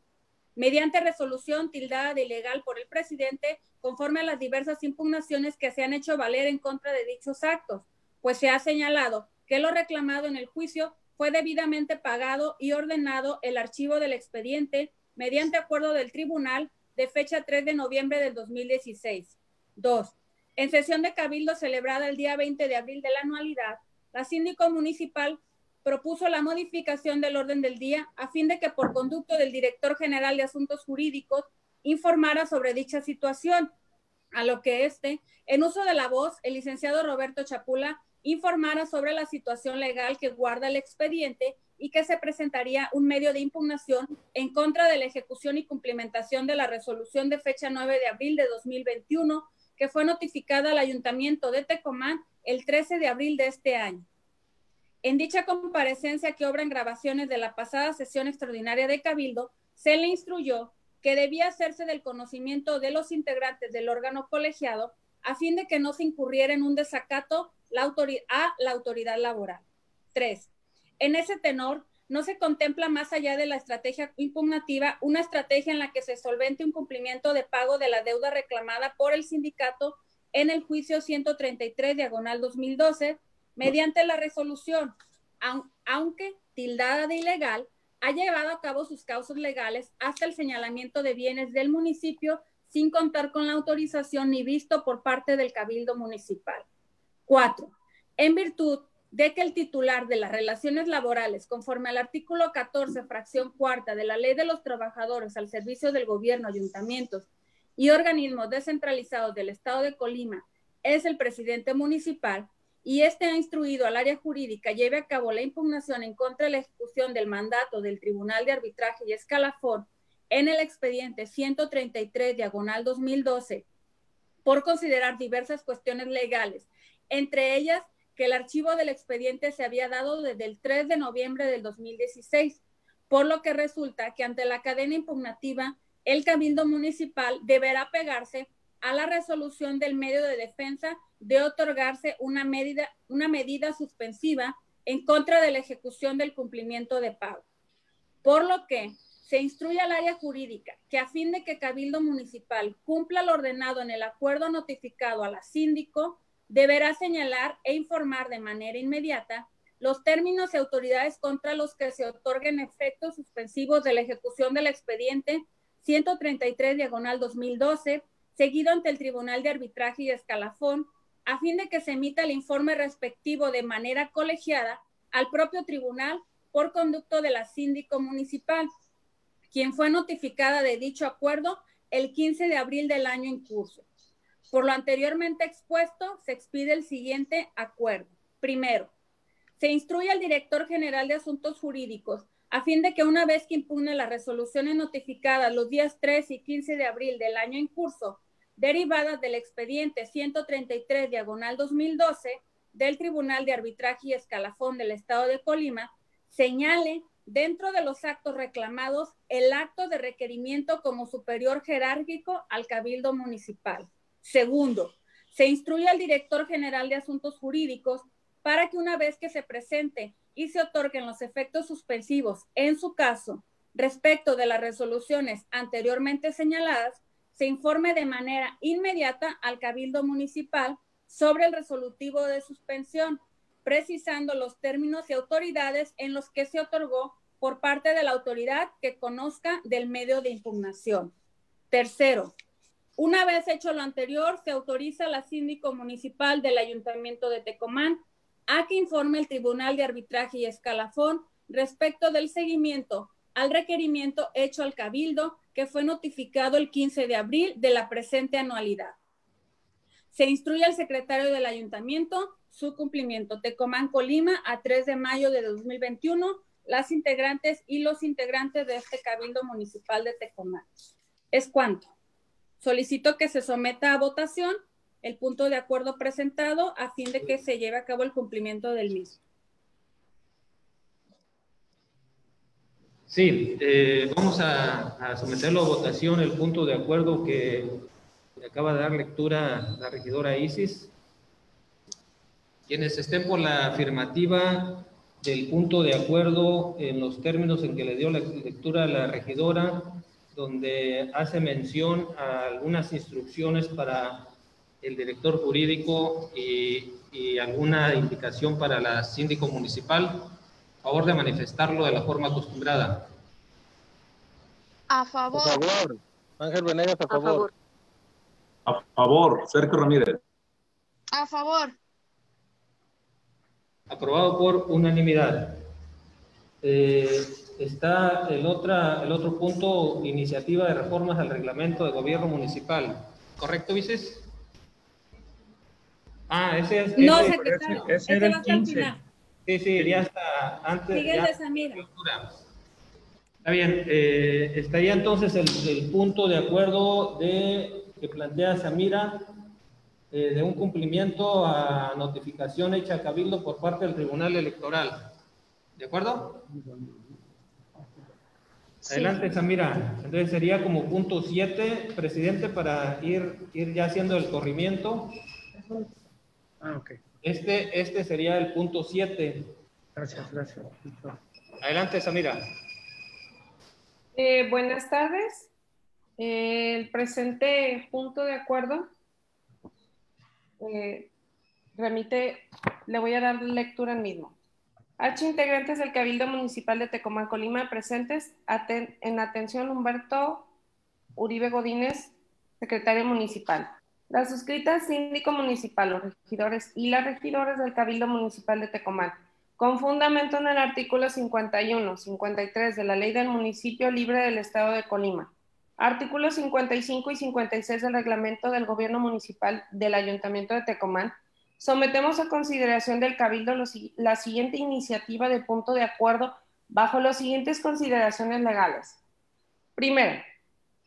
mediante resolución tildada de ilegal por el presidente conforme a las diversas impugnaciones que se han hecho valer en contra de dichos actos, pues se ha señalado que lo reclamado en el juicio fue debidamente pagado y ordenado el archivo del expediente mediante acuerdo del tribunal de fecha 3 de noviembre del 2016. Dos, en sesión de cabildo celebrada el día 20 de abril de la anualidad, la síndico municipal propuso la modificación del orden del día a fin de que por conducto del director general de asuntos jurídicos informara sobre dicha situación, a lo que este, en uso de la voz, el licenciado Roberto Chapula informara sobre la situación legal que guarda el expediente y que se presentaría un medio de impugnación en contra de la ejecución y cumplimentación de la resolución de fecha 9 de abril de 2021 que fue notificada al Ayuntamiento de Tecomán el 13 de abril de este año. En dicha comparecencia que obra en grabaciones de la pasada sesión extraordinaria de Cabildo, se le instruyó que debía hacerse del conocimiento de los integrantes del órgano colegiado a fin de que no se incurriera en un desacato a la autoridad laboral. Tres, en ese tenor, no se contempla más allá de la estrategia impugnativa una estrategia en la que se solvente un cumplimiento de pago de la deuda reclamada por el sindicato en el juicio 133 diagonal 2012 mediante la resolución, aunque tildada de ilegal, ha llevado a cabo sus causas legales hasta el señalamiento de bienes del municipio sin contar con la autorización ni visto por parte del Cabildo Municipal. Cuatro, en virtud de que el titular de las relaciones laborales, conforme al artículo 14, fracción cuarta de la Ley de los Trabajadores al Servicio del Gobierno, Ayuntamientos y organismos descentralizados del Estado de Colima, es el presidente municipal y este ha instruido al área jurídica lleve a cabo la impugnación en contra de la ejecución del mandato del Tribunal de Arbitraje y Escalafón en el expediente 133 diagonal 2012 por considerar diversas cuestiones legales, entre ellas que el archivo del expediente se había dado desde el 3 de noviembre del 2016, por lo que resulta que ante la cadena impugnativa, el Cabildo Municipal deberá pegarse a la resolución del medio de defensa de otorgarse una medida, una medida suspensiva en contra de la ejecución del cumplimiento de pago. Por lo que se instruye al área jurídica que a fin de que Cabildo Municipal cumpla lo ordenado en el acuerdo notificado a la síndico, deberá señalar e informar de manera inmediata los términos y autoridades contra los que se otorguen efectos suspensivos de la ejecución del expediente 133 diagonal 2012, seguido ante el Tribunal de Arbitraje y Escalafón, a fin de que se emita el informe respectivo de manera colegiada al propio tribunal por conducto de la síndico municipal, quien fue notificada de dicho acuerdo el 15 de abril del año en curso. Por lo anteriormente expuesto, se expide el siguiente acuerdo. Primero, se instruye al director general de asuntos jurídicos a fin de que una vez que impugne las resoluciones notificadas los días 3 y 15 de abril del año en curso, derivadas del expediente 133 diagonal 2012 del Tribunal de Arbitraje y Escalafón del Estado de Colima, señale dentro de los actos reclamados el acto de requerimiento como superior jerárquico al Cabildo Municipal. Segundo, se instruye al director general de asuntos jurídicos para que una vez que se presente y se otorguen los efectos suspensivos en su caso respecto de las resoluciones anteriormente señaladas, se informe de manera inmediata al Cabildo Municipal sobre el resolutivo de suspensión, precisando los términos y autoridades en los que se otorgó por parte de la autoridad que conozca del medio de impugnación. Tercero, una vez hecho lo anterior, se autoriza a la síndico municipal del Ayuntamiento de Tecomán a que informe el Tribunal de Arbitraje y Escalafón respecto del seguimiento al requerimiento hecho al Cabildo que fue notificado el 15 de abril de la presente anualidad. Se instruye al secretario del ayuntamiento su cumplimiento. Tecomán Colima a 3 de mayo de 2021, las integrantes y los integrantes de este Cabildo Municipal de Tecomán. ¿Es cuánto? Solicito que se someta a votación el punto de acuerdo presentado a fin de que se lleve a cabo el cumplimiento del mismo. Sí, eh, vamos a, someterlo a votación el punto de acuerdo que acaba de dar lectura la regidora Isis. Quienes estén por la afirmativa del punto de acuerdo en los términos en que le dio la lectura la regidora, donde hace mención a algunas instrucciones para el director jurídico y, alguna indicación para la síndico municipal. A favor de manifestarlo de la forma acostumbrada. A favor. A favor. Ángel Venegas, a favor. A favor. Sergio Ramírez. A favor. Aprobado por unanimidad. Eh, está el, otra, el otro punto, iniciativa de reformas al reglamento de gobierno municipal. ¿Correcto, Vices? Ah, ese es. No, ese, secretario. Ese, era el 15. Sí, sí, ya está antes. Sigue ya, de Samira. Está bien, eh, estaría entonces el, el, punto de acuerdo de que plantea Samira eh, de un cumplimiento a notificación hecha a Cabildo por parte del Tribunal Electoral. ¿De acuerdo? Adelante, Samira. Entonces sería como punto 7, presidente, para ir, ir ya haciendo el corrimiento. Ah, ok. Este, este sería el punto 7. Gracias, gracias. Adelante, Samira. Eh, buenas tardes. Eh, el presente punto de acuerdo eh, remite, le voy a dar lectura al mismo. H integrantes del Cabildo Municipal de Tecomán, Colima, presentes aten- en atención Humberto Uribe Godínez, secretario municipal. La suscrita síndico municipal, los regidores y las regidoras del Cabildo Municipal de Tecomán, con fundamento en el artículo 51, 53 de la Ley del Municipio Libre del Estado de Colima, artículos 55 y 56 del Reglamento del Gobierno Municipal del Ayuntamiento de Tecomán, sometemos a consideración del Cabildo la siguiente iniciativa de punto de acuerdo bajo las siguientes consideraciones legales. Primero,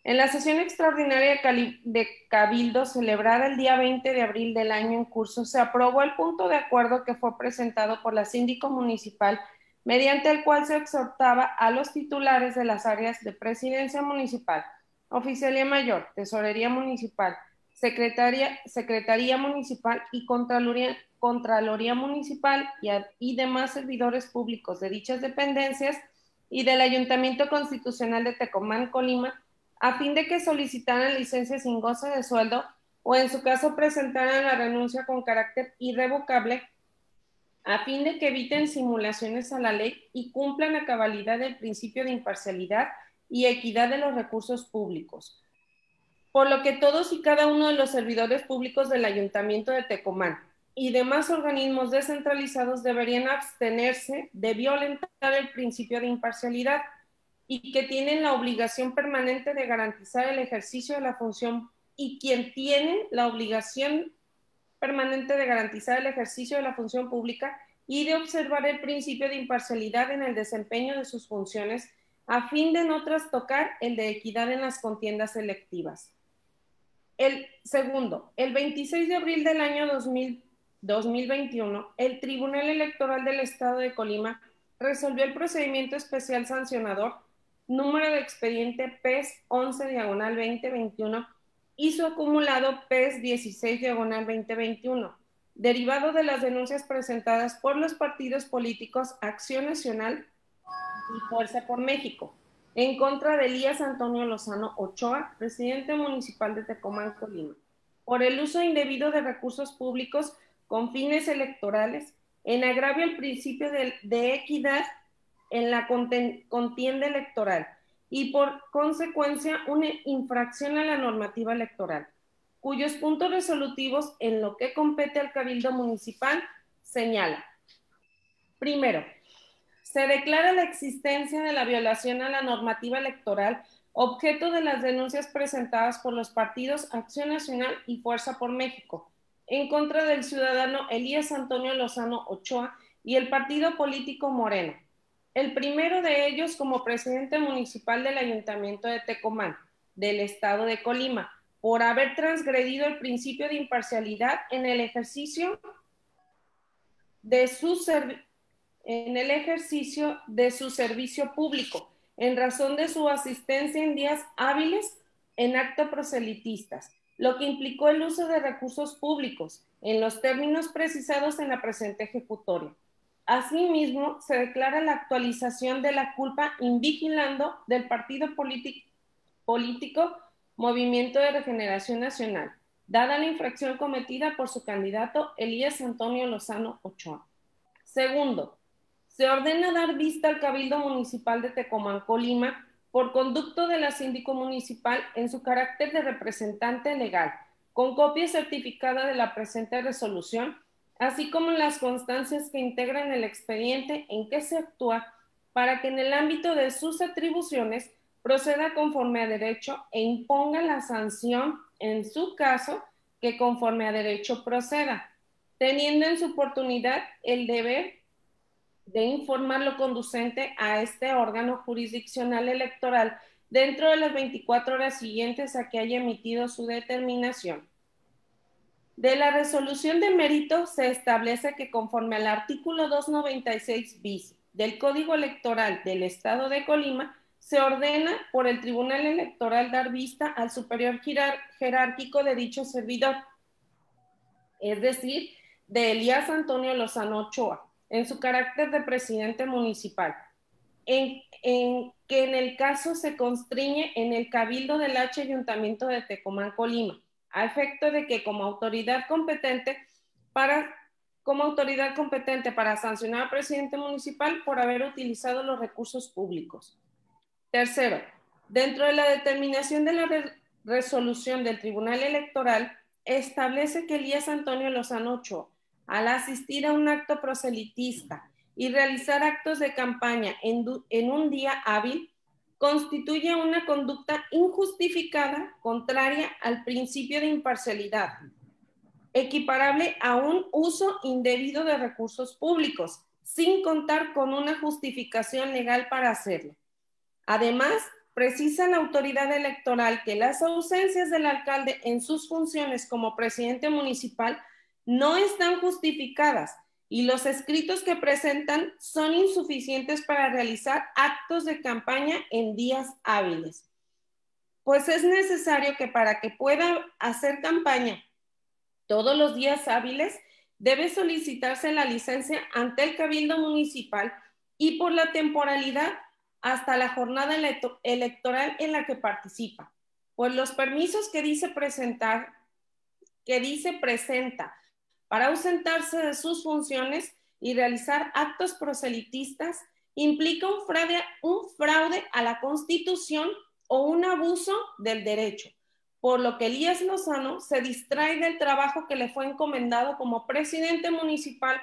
en la sesión extraordinaria de Cabildo celebrada el día 20 de abril del año en curso, se aprobó el punto de acuerdo que fue presentado por la síndico municipal, mediante el cual se exhortaba a los titulares de las áreas de presidencia municipal, oficialía mayor, tesorería municipal, secretaría, secretaría municipal y contraloría, contraloría municipal y, a- y demás servidores públicos de dichas dependencias y del Ayuntamiento Constitucional de Tecomán, Colima, a fin de que solicitaran licencia sin goce de sueldo o en su caso presentaran la renuncia con carácter irrevocable a fin de que eviten simulaciones a la ley y cumplan a cabalidad el principio de imparcialidad y equidad de los recursos públicos. Por lo que todos y cada uno de los servidores públicos del Ayuntamiento de Tecomán y demás organismos descentralizados deberían abstenerse de violentar el principio de imparcialidad y que tienen la obligación permanente de garantizar el ejercicio de la función y quien tiene la obligación permanente de garantizar el ejercicio de la función pública y de observar el principio de imparcialidad en el desempeño de sus funciones a fin de no trastocar el de equidad en las contiendas electivas. El segundo, el 26 de abril del año 2000 2021, el Tribunal Electoral del Estado de Colima resolvió el procedimiento especial sancionador número de expediente PES 11 diagonal 2021 y su acumulado PES 16 diagonal 2021, derivado de las denuncias presentadas por los partidos políticos Acción Nacional y Fuerza por México, en contra de Elías Antonio Lozano Ochoa, presidente municipal de Tecomán, Colima, por el uso indebido de recursos públicos con fines electorales, en agravio al principio de, equidad en la contienda electoral y por consecuencia una infracción a la normativa electoral, cuyos puntos resolutivos en lo que compete al Cabildo Municipal señala. Primero, se declara la existencia de la violación a la normativa electoral objeto de las denuncias presentadas por los partidos Acción Nacional y Fuerza por México en contra del ciudadano Elías Antonio Lozano Ochoa y el partido político Moreno. El primero de ellos como presidente municipal del Ayuntamiento de Tecomán, del estado de Colima, por haber transgredido el principio de imparcialidad en el ejercicio de su en el ejercicio de su servicio público, en razón de su asistencia en días hábiles en actos proselitistas, lo que implicó el uso de recursos públicos en los términos precisados en la presente ejecutoria. Asimismo, se declara la actualización de la culpa invigilando del partido político Movimiento de Regeneración Nacional, dada la infracción cometida por su candidato Elías Antonio Lozano Ochoa. Segundo, se ordena dar vista al Cabildo Municipal de Tecomán, Colima, por conducto de la síndico municipal en su carácter de representante legal, con copia certificada de la presente resolución, así como las constancias que integran el expediente en que se actúa para que en el ámbito de sus atribuciones proceda conforme a derecho e imponga la sanción en su caso que conforme a derecho proceda, teniendo en su oportunidad el deber de informar lo conducente a este órgano jurisdiccional electoral dentro de las 24 horas siguientes a que haya emitido su determinación. De la resolución de mérito se establece que conforme al artículo 296 bis del Código Electoral del Estado de Colima, se ordena por el Tribunal Electoral dar vista al superior jerárquico de dicho servidor, es decir, de Elías Antonio Lozano Ochoa, en su carácter de presidente municipal, en, que en el caso se constriñe en el Cabildo del H Ayuntamiento de Tecomán, Colima, a efecto de que como autoridad competente para como autoridad competente para sancionar al presidente municipal por haber utilizado los recursos públicos. Tercero, dentro de la determinación de la re- resolución del Tribunal Electoral, establece que Elías Antonio Lozano Ochoa, al asistir a un acto proselitista y realizar actos de campaña en, un día hábil, constituye una conducta injustificada contraria al principio de imparcialidad, equiparable a un uso indebido de recursos públicos, sin contar con una justificación legal para hacerlo. Además, precisa la autoridad electoral que las ausencias del alcalde en sus funciones como presidente municipal no están justificadas y los escritos que presentan son insuficientes para realizar actos de campaña en días hábiles. Pues es necesario que para que pueda hacer campaña todos los días hábiles, debe solicitarse la licencia ante el Cabildo Municipal y por la temporalidad hasta la jornada electo- electoral en la que participa. Pues los permisos que dice presentar, que dice presenta para ausentarse de sus funciones y realizar actos proselitistas implica un fraude, a la Constitución o un abuso del derecho, por lo que Elías Lozano se distrae del trabajo que le fue encomendado como presidente municipal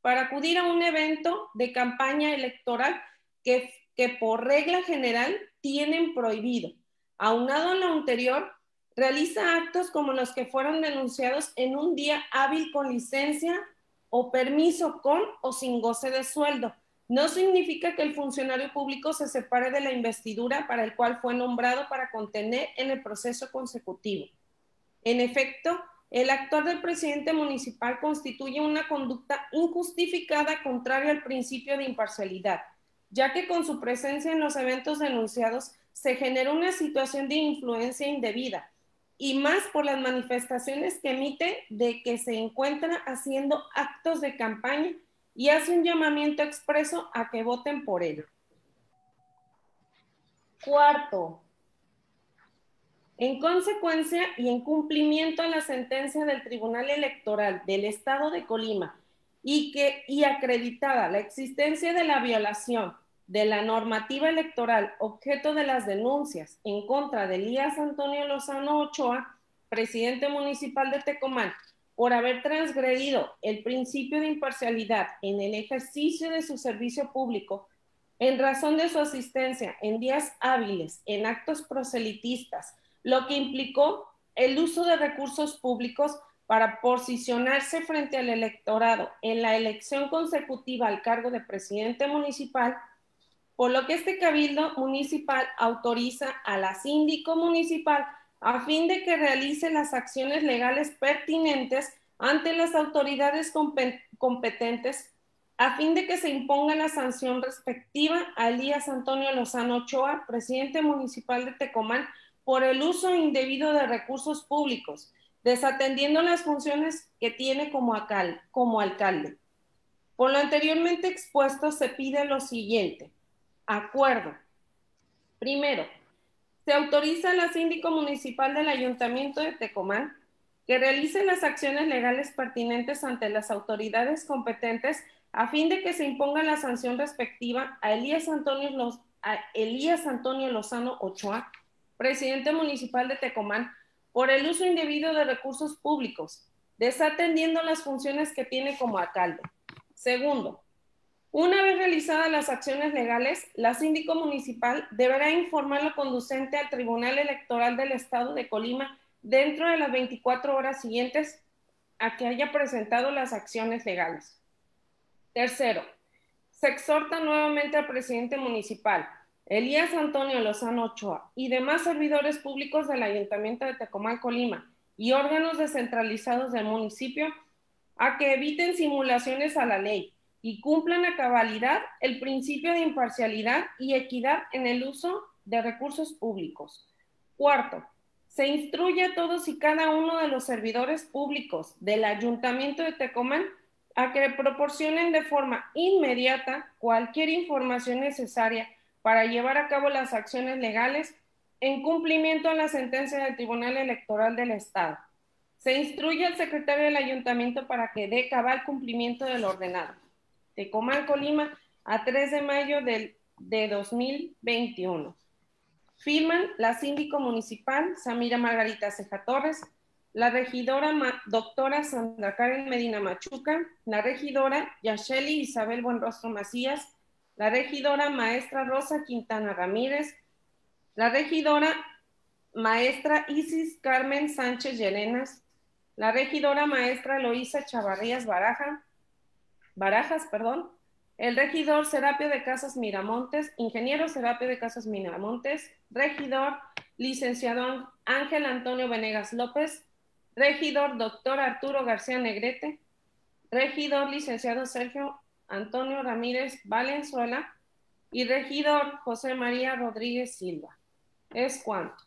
para acudir a un evento de campaña electoral que, que por regla general tienen prohibido. Aunado a lo anterior, realiza actos como los que fueron denunciados en un día hábil con licencia o permiso con o sin goce de sueldo. No significa que el funcionario público se separe de la investidura para el cual fue nombrado para contener en el proceso consecutivo. En efecto, el actuar del presidente municipal constituye una conducta injustificada contraria al principio de imparcialidad, ya que con su presencia en los eventos denunciados se genera una situación de influencia indebida, y más por las manifestaciones que emite de que se encuentra haciendo actos de campaña y hace un llamamiento expreso a que voten por él. Cuarto, en consecuencia y en cumplimiento a la sentencia del Tribunal Electoral del Estado de Colima y, que, y acreditada la existencia de la violación de la normativa electoral objeto de las denuncias en contra de Elías Antonio Lozano Ochoa, presidente municipal de Tecomán, por haber transgredido el principio de imparcialidad en el ejercicio de su servicio público en razón de su asistencia en días hábiles en actos proselitistas, lo que implicó el uso de recursos públicos para posicionarse frente al electorado en la elección consecutiva al cargo de presidente municipal, por lo que este cabildo municipal autoriza a la síndico municipal a fin de que realice las acciones legales pertinentes ante las autoridades compe- competentes a fin de que se imponga la sanción respectiva a Elías Antonio Lozano Ochoa, presidente municipal de Tecomán, por el uso indebido de recursos públicos, desatendiendo las funciones que tiene como alcalde. Por lo anteriormente expuesto, se pide lo siguiente. Acuerdo. Primero, se autoriza a la síndico municipal del Ayuntamiento de Tecomán que realice las acciones legales pertinentes ante las autoridades competentes a fin de que se imponga la sanción respectiva a Elías Antonio, a Elías Antonio Lozano Ochoa, presidente municipal de Tecomán, por el uso indebido de recursos públicos, desatendiendo las funciones que tiene como alcalde. Segundo, una vez realizadas las acciones legales, la síndico municipal deberá informar lo conducente al Tribunal Electoral del Estado de Colima dentro de las 24 horas siguientes a que haya presentado las acciones legales. Tercero, se exhorta nuevamente al presidente municipal, Elías Antonio Lozano Ochoa, y demás servidores públicos del Ayuntamiento de Tecomán, Colima, y órganos descentralizados del municipio a que eviten simulaciones a la ley y cumplan a cabalidad el principio de imparcialidad y equidad en el uso de recursos públicos. Cuarto, se instruye a todos y cada uno de los servidores públicos del Ayuntamiento de Tecomán a que proporcionen de forma inmediata cualquier información necesaria para llevar a cabo las acciones legales en cumplimiento a la sentencia del Tribunal Electoral del Estado. Se instruye al secretario del ayuntamiento para que dé cabal cumplimiento del ordenado. Tecomán, Colima, a 3 de mayo del, de 2021. Firman la síndico municipal Samira Margarita Ceja Torres, la regidora doctora Sandra Karen Medina Machuca, la regidora Yasheli Isabel Buenrostro Macías, la regidora maestra Rosa Quintana Ramírez, la regidora maestra Isis Carmen Sánchez Llenenas, la regidora maestra Loísa Chavarrías Baraja, Barajas, perdón, el regidor Serapio de Casas Miramontes, ingeniero Serapio de Casas Miramontes, regidor licenciado Ángel Antonio Venegas López, regidor doctor Arturo García Negrete, regidor licenciado Sergio Antonio Ramírez Valenzuela y regidor José María Rodríguez Silva es cuánto.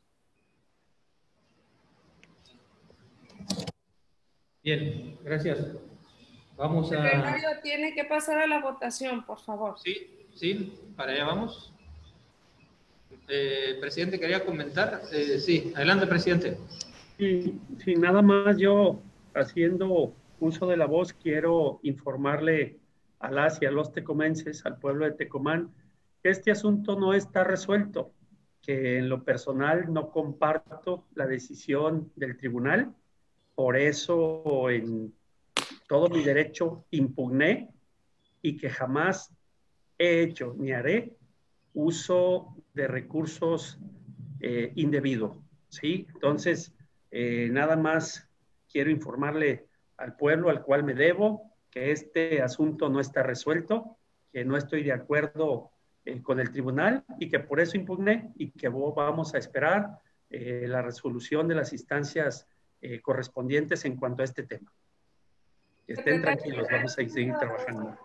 Bien, gracias. Vamos a... Secretario, tiene que pasar a la votación, por favor. Sí, sí, para allá vamos. Eh, presidente, quería comentar. Eh, sí, adelante, presidente. Sí, sí, nada más yo haciendo uso de la voz quiero informarle a las y a los tecomenses, al pueblo de Tecomán, que este asunto no está resuelto que en lo personal no comparto la decisión del tribunal, por eso en todo mi derecho impugné y que jamás he hecho ni haré uso de recursos eh, indebidos. ¿sí? Entonces, eh, nada más quiero informarle al pueblo al cual me debo que este asunto no está resuelto, que no estoy de acuerdo eh, con el tribunal y que por eso impugné y que vamos a esperar eh, la resolución de las instancias correspondientes en cuanto a este tema. Estén tranquilos, vamos a seguir trabajando.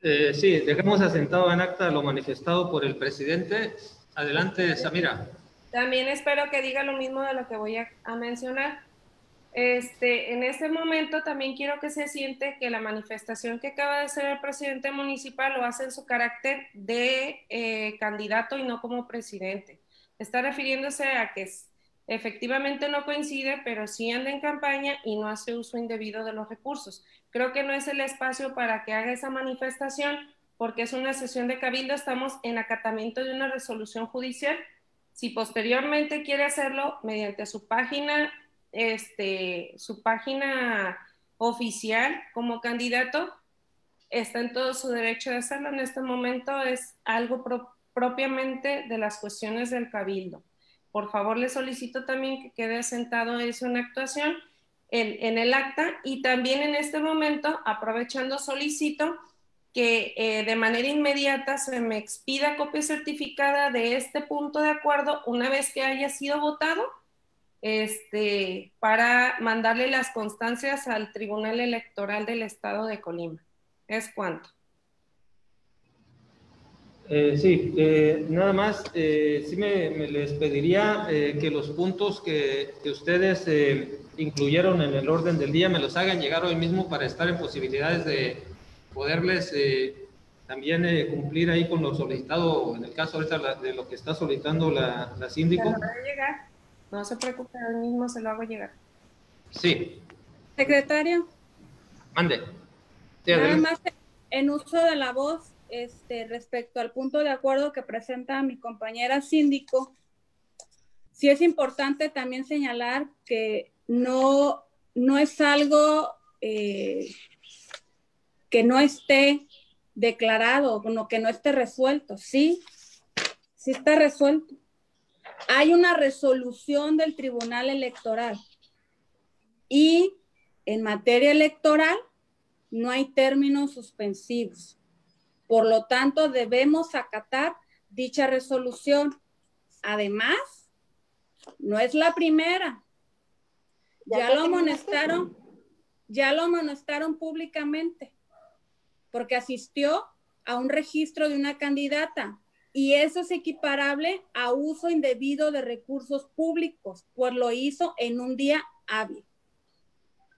sí, dejemos asentado en acta lo manifestado por el presidente. Adelante, Samira. También espero que diga lo mismo de lo que voy a, a mencionar. Este, en este momento también quiero que se siente que la manifestación que acaba de hacer el presidente municipal lo hace en su carácter de eh, candidato y no como presidente. Está refiriéndose a que efectivamente no coincide, pero sí anda en campaña y no hace uso indebido de los recursos. Creo que no es el espacio para que haga esa manifestación porque es una sesión de cabildo, estamos en acatamiento de una resolución judicial. Si posteriormente quiere hacerlo mediante su página este, su página oficial como candidato, está en todo su derecho de hacerlo. En este momento es algo propiamente de las cuestiones del cabildo. Por favor, le solicito también que quede sentado eso en actuación en, en, el acta y también en este momento, aprovechando, solicito que eh, de manera inmediata se me expida copia certificada de este punto de acuerdo una vez que haya sido votado este, para mandarle las constancias al Tribunal Electoral del Estado de Colima. ¿Es cuánto? Eh, sí, eh, nada más, eh, sí me, les pediría que los puntos que, que ustedes incluyeron en el orden del día me los hagan llegar hoy mismo para estar en posibilidades de poderles también cumplir ahí con lo solicitado, en el caso ahorita de lo que está solicitando la, la síndico. llegar. No se preocupe, hoy mismo se lo hago llegar. Sí. Secretario. Mande. Nada más en uso de la voz, este, respecto al punto de acuerdo que presenta mi compañera síndico, sí es importante también señalar que no, no es algo eh, que no esté declarado, que no esté resuelto. Sí, sí está resuelto hay una resolución del Tribunal Electoral y en materia electoral no hay términos suspensivos. Por lo tanto, debemos acatar dicha resolución. Además, no es la primera. Ya, lo amonestaron, ya lo amonestaron públicamente porque asistió a un registro de una candidata y eso es equiparable a uso indebido de recursos públicos, pues lo hizo en un día hábil.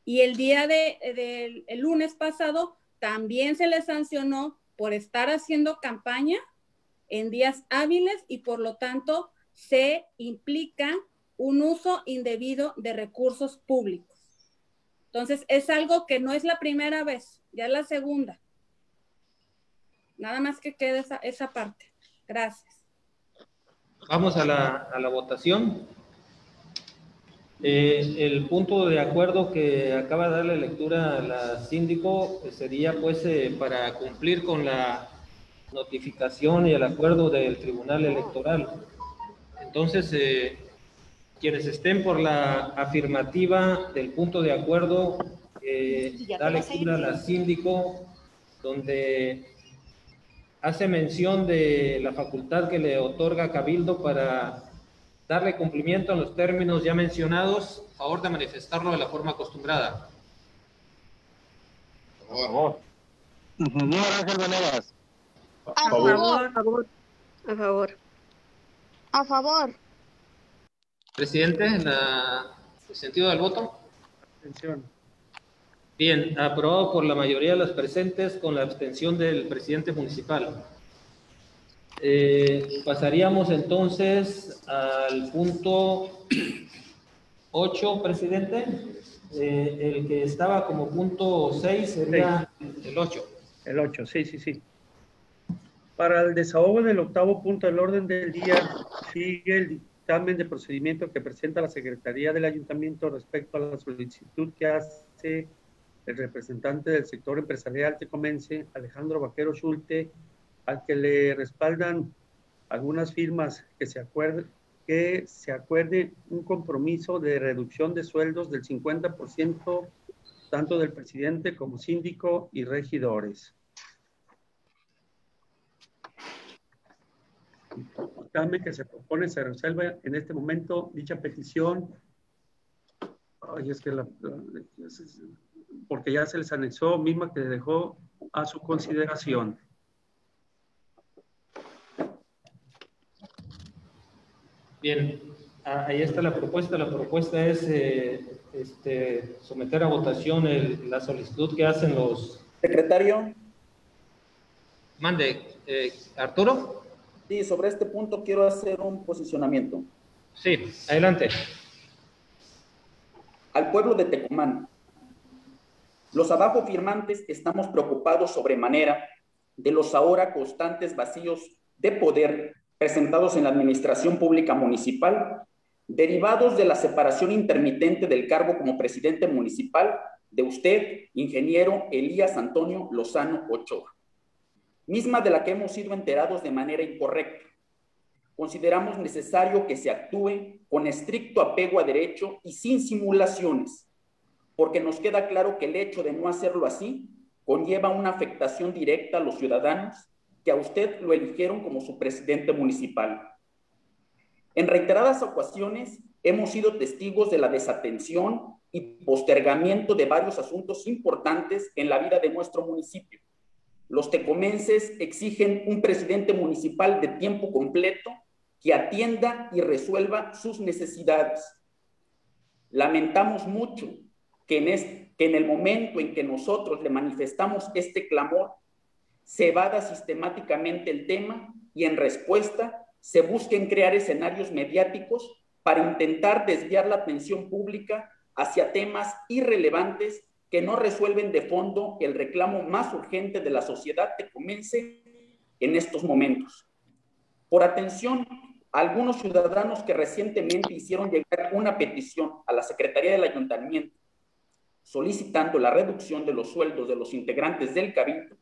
Y el día de, el lunes pasado también se le sancionó por estar haciendo campaña en días hábiles y por lo tanto se implica un uso indebido de recursos públicos. Entonces, es algo que no es la primera vez, ya es la segunda. Nada más que quede esa, parte. Gracias. Vamos a la votación. Eh, el punto de acuerdo que acaba de darle lectura a la síndico sería pues eh, para cumplir con la notificación y el acuerdo del Tribunal Electoral. Entonces, eh, quienes estén por la afirmativa del punto de acuerdo, eh, da lectura a la síndico, donde hace mención de la facultad que le otorga Cabildo para darle cumplimiento a los términos ya mencionados, a favor de manifestarlo de la forma acostumbrada. A favor. Ingeniero Ángel Venegas. A favor. favor. A favor. A favor. Presidente, la- el sentido del voto. Atención. Bien, aprobado por la mayoría de los presentes con la abstención del presidente municipal. Eh, pasaríamos entonces al punto 8, presidente. Eh, el que estaba como punto 6 sería el 8. El 8, sí, sí, sí. Para el desahogo del octavo punto del orden del día, sigue el dictamen de procedimiento que presenta la Secretaría del Ayuntamiento respecto a la solicitud que hace el representante del sector empresarial tecomense, Alejandro Vaquero Schulte, al que le respaldan algunas firmas que se acuerde, que se acuerde un compromiso de reducción de sueldos del 50% tanto del presidente como síndico y regidores. dictamen que se propone se resuelva en este momento dicha petición. Ay, es que la, la- porque ya se les anexó, misma que dejó a su consideración. Bien, ah, ahí está la propuesta. La propuesta es eh, este, someter a votación el- la solicitud que hacen los... Secretario, Mande, eh, Arturo. sí, sobre este punto quiero hacer un posicionamiento. Sí, adelante. Al pueblo de Tecumán, los abajo firmantes estamos preocupados sobremanera de los ahora constantes vacíos de poder presentados en la administración pública municipal, derivados de la separación intermitente del cargo como presidente municipal de usted, ingeniero Elías Antonio Lozano Ochoa, misma de la que hemos sido enterados de manera incorrecta. Consideramos necesario que se actúe con estricto apego a derecho y sin simulaciones, porque nos queda claro que el hecho de no hacerlo así conlleva una afectación directa a los ciudadanos a usted lo eligieron como su presidente municipal. En reiteradas ocasiones hemos sido testigos de la desatención y postergamiento de varios asuntos importantes en la vida de nuestro municipio. Los tecomenses exigen un presidente municipal de tiempo completo que atienda y resuelva sus necesidades. Lamentamos mucho que en el momento en que nosotros le manifestamos este clamor, se evada sistemáticamente el tema y en respuesta se busquen crear escenarios mediáticos para intentar desviar la atención pública hacia temas irrelevantes que no resuelven de fondo el reclamo más urgente de la sociedad tecomense en estos momentos. Por atención algunos ciudadanos que recientemente hicieron llegar una petición a la Secretaría del Ayuntamiento solicitando la reducción de los sueldos de los integrantes del Cabildo,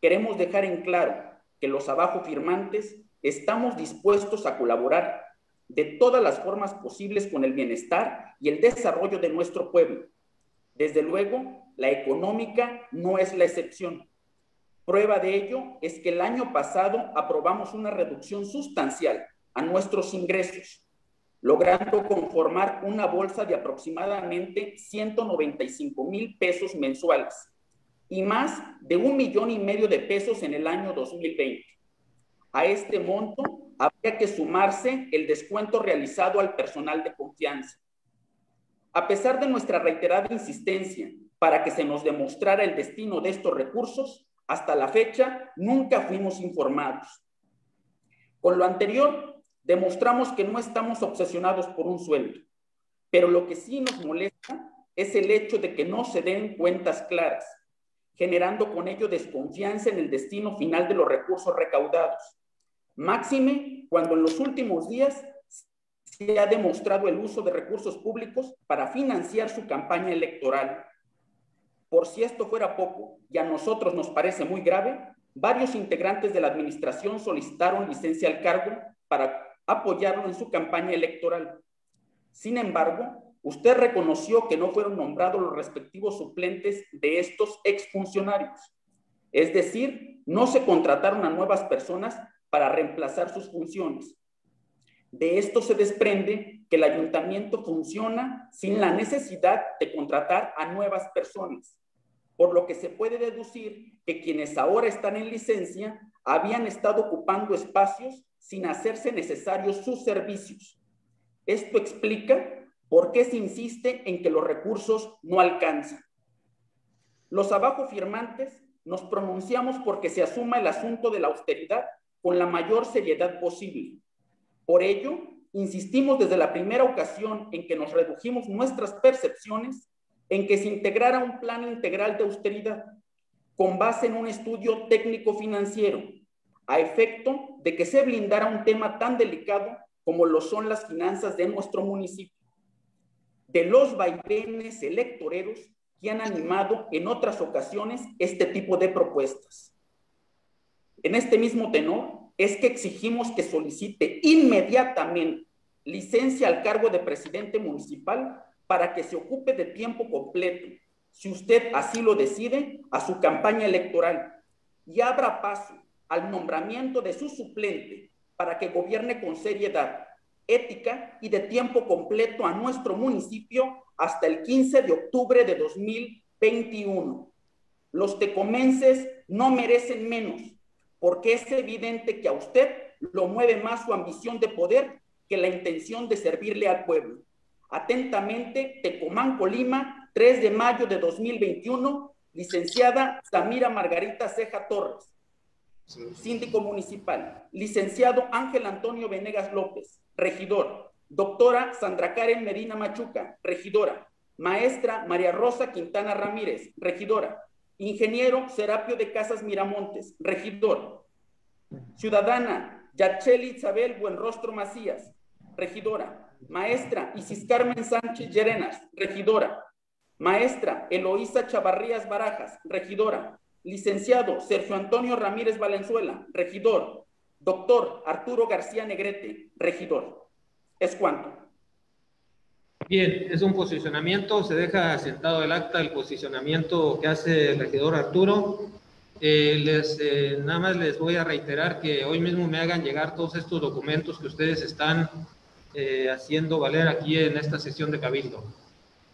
queremos dejar en claro que los abajo firmantes estamos dispuestos a colaborar de todas las formas posibles con el bienestar y el desarrollo de nuestro pueblo. Desde luego, la económica no es la excepción. Prueba de ello es que el año pasado aprobamos una reducción sustancial a nuestros ingresos, logrando conformar una bolsa de aproximadamente 195 mil pesos mensuales, y más de un millón y medio de pesos en el año 2020. A este monto habría que sumarse el descuento realizado al personal de confianza. A pesar de nuestra reiterada insistencia para que se nos demostrara el destino de estos recursos, hasta la fecha nunca fuimos informados. Con lo anterior, demostramos que no estamos obsesionados por un sueldo, pero lo que sí nos molesta es el hecho de que no se den cuentas claras, generando con ello desconfianza en el destino final de los recursos recaudados. Máxime cuando en los últimos días se ha demostrado el uso de recursos públicos para financiar su campaña electoral. Por si esto fuera poco, y a nosotros nos parece muy grave, varios integrantes de la administración solicitaron licencia al cargo para apoyarlo en su campaña electoral. Sin embargo, usted reconoció que no fueron nombrados los respectivos suplentes de estos exfuncionarios. Es decir, no se contrataron a nuevas personas para reemplazar sus funciones. De esto se desprende que el ayuntamiento funciona sin la necesidad de contratar a nuevas personas, por lo que se puede deducir que quienes ahora están en licencia habían estado ocupando espacios sin hacerse necesarios sus servicios. Esto explica por qué se insiste en que los recursos no alcanzan. Los abajo firmantes nos pronunciamos porque se asuma el asunto de la austeridad con la mayor seriedad posible por ello, insistimos desde la primera ocasión en que nos redujimos nuestras percepciones en que se integrara un plan integral de austeridad con base en un estudio técnico financiero, a efecto de que se blindara un tema tan delicado como lo son las finanzas de nuestro municipio, de los vaivenes electoreros que han animado en otras ocasiones este tipo de propuestas. En este mismo tenor, es que exigimos que solicite inmediatamente licencia al cargo de presidente municipal para que se ocupe de tiempo completo, si usted así lo decide, a su campaña electoral y abra paso al nombramiento de su suplente para que gobierne con seriedad, ética y de tiempo completo a nuestro municipio hasta el 15 de octubre de 2021. Los tecomenses no merecen menos porque es evidente que a usted lo mueve más su ambición de poder que la intención de servirle al pueblo. Atentamente, Tecomán, Colima, 3 de mayo de 2021, licenciada Samira Margarita Ceja Torres, síndico municipal, licenciado Ángel Antonio Venegas López, regidor, doctora Sandra Karen Medina Machuca, regidora, maestra María Rosa Quintana Ramírez, regidora, Ingeniero Serapio de Casas Miramontes, regidor. Ciudadana Yacheli Isabel Buenrostro Macías, regidora. Maestra Isis Carmen Sánchez Llerenas, regidora. Maestra Eloísa Chavarrías Barajas, regidora. Licenciado Sergio Antonio Ramírez Valenzuela, regidor. Doctor Arturo García Negrete, regidor. Es cuanto. Bien, es un posicionamiento, se deja sentado el acta el posicionamiento que hace el regidor Arturo. Eh, les, eh, nada más les voy a reiterar que hoy mismo me hagan llegar todos estos documentos que ustedes están eh, haciendo valer aquí en esta sesión de Cabildo.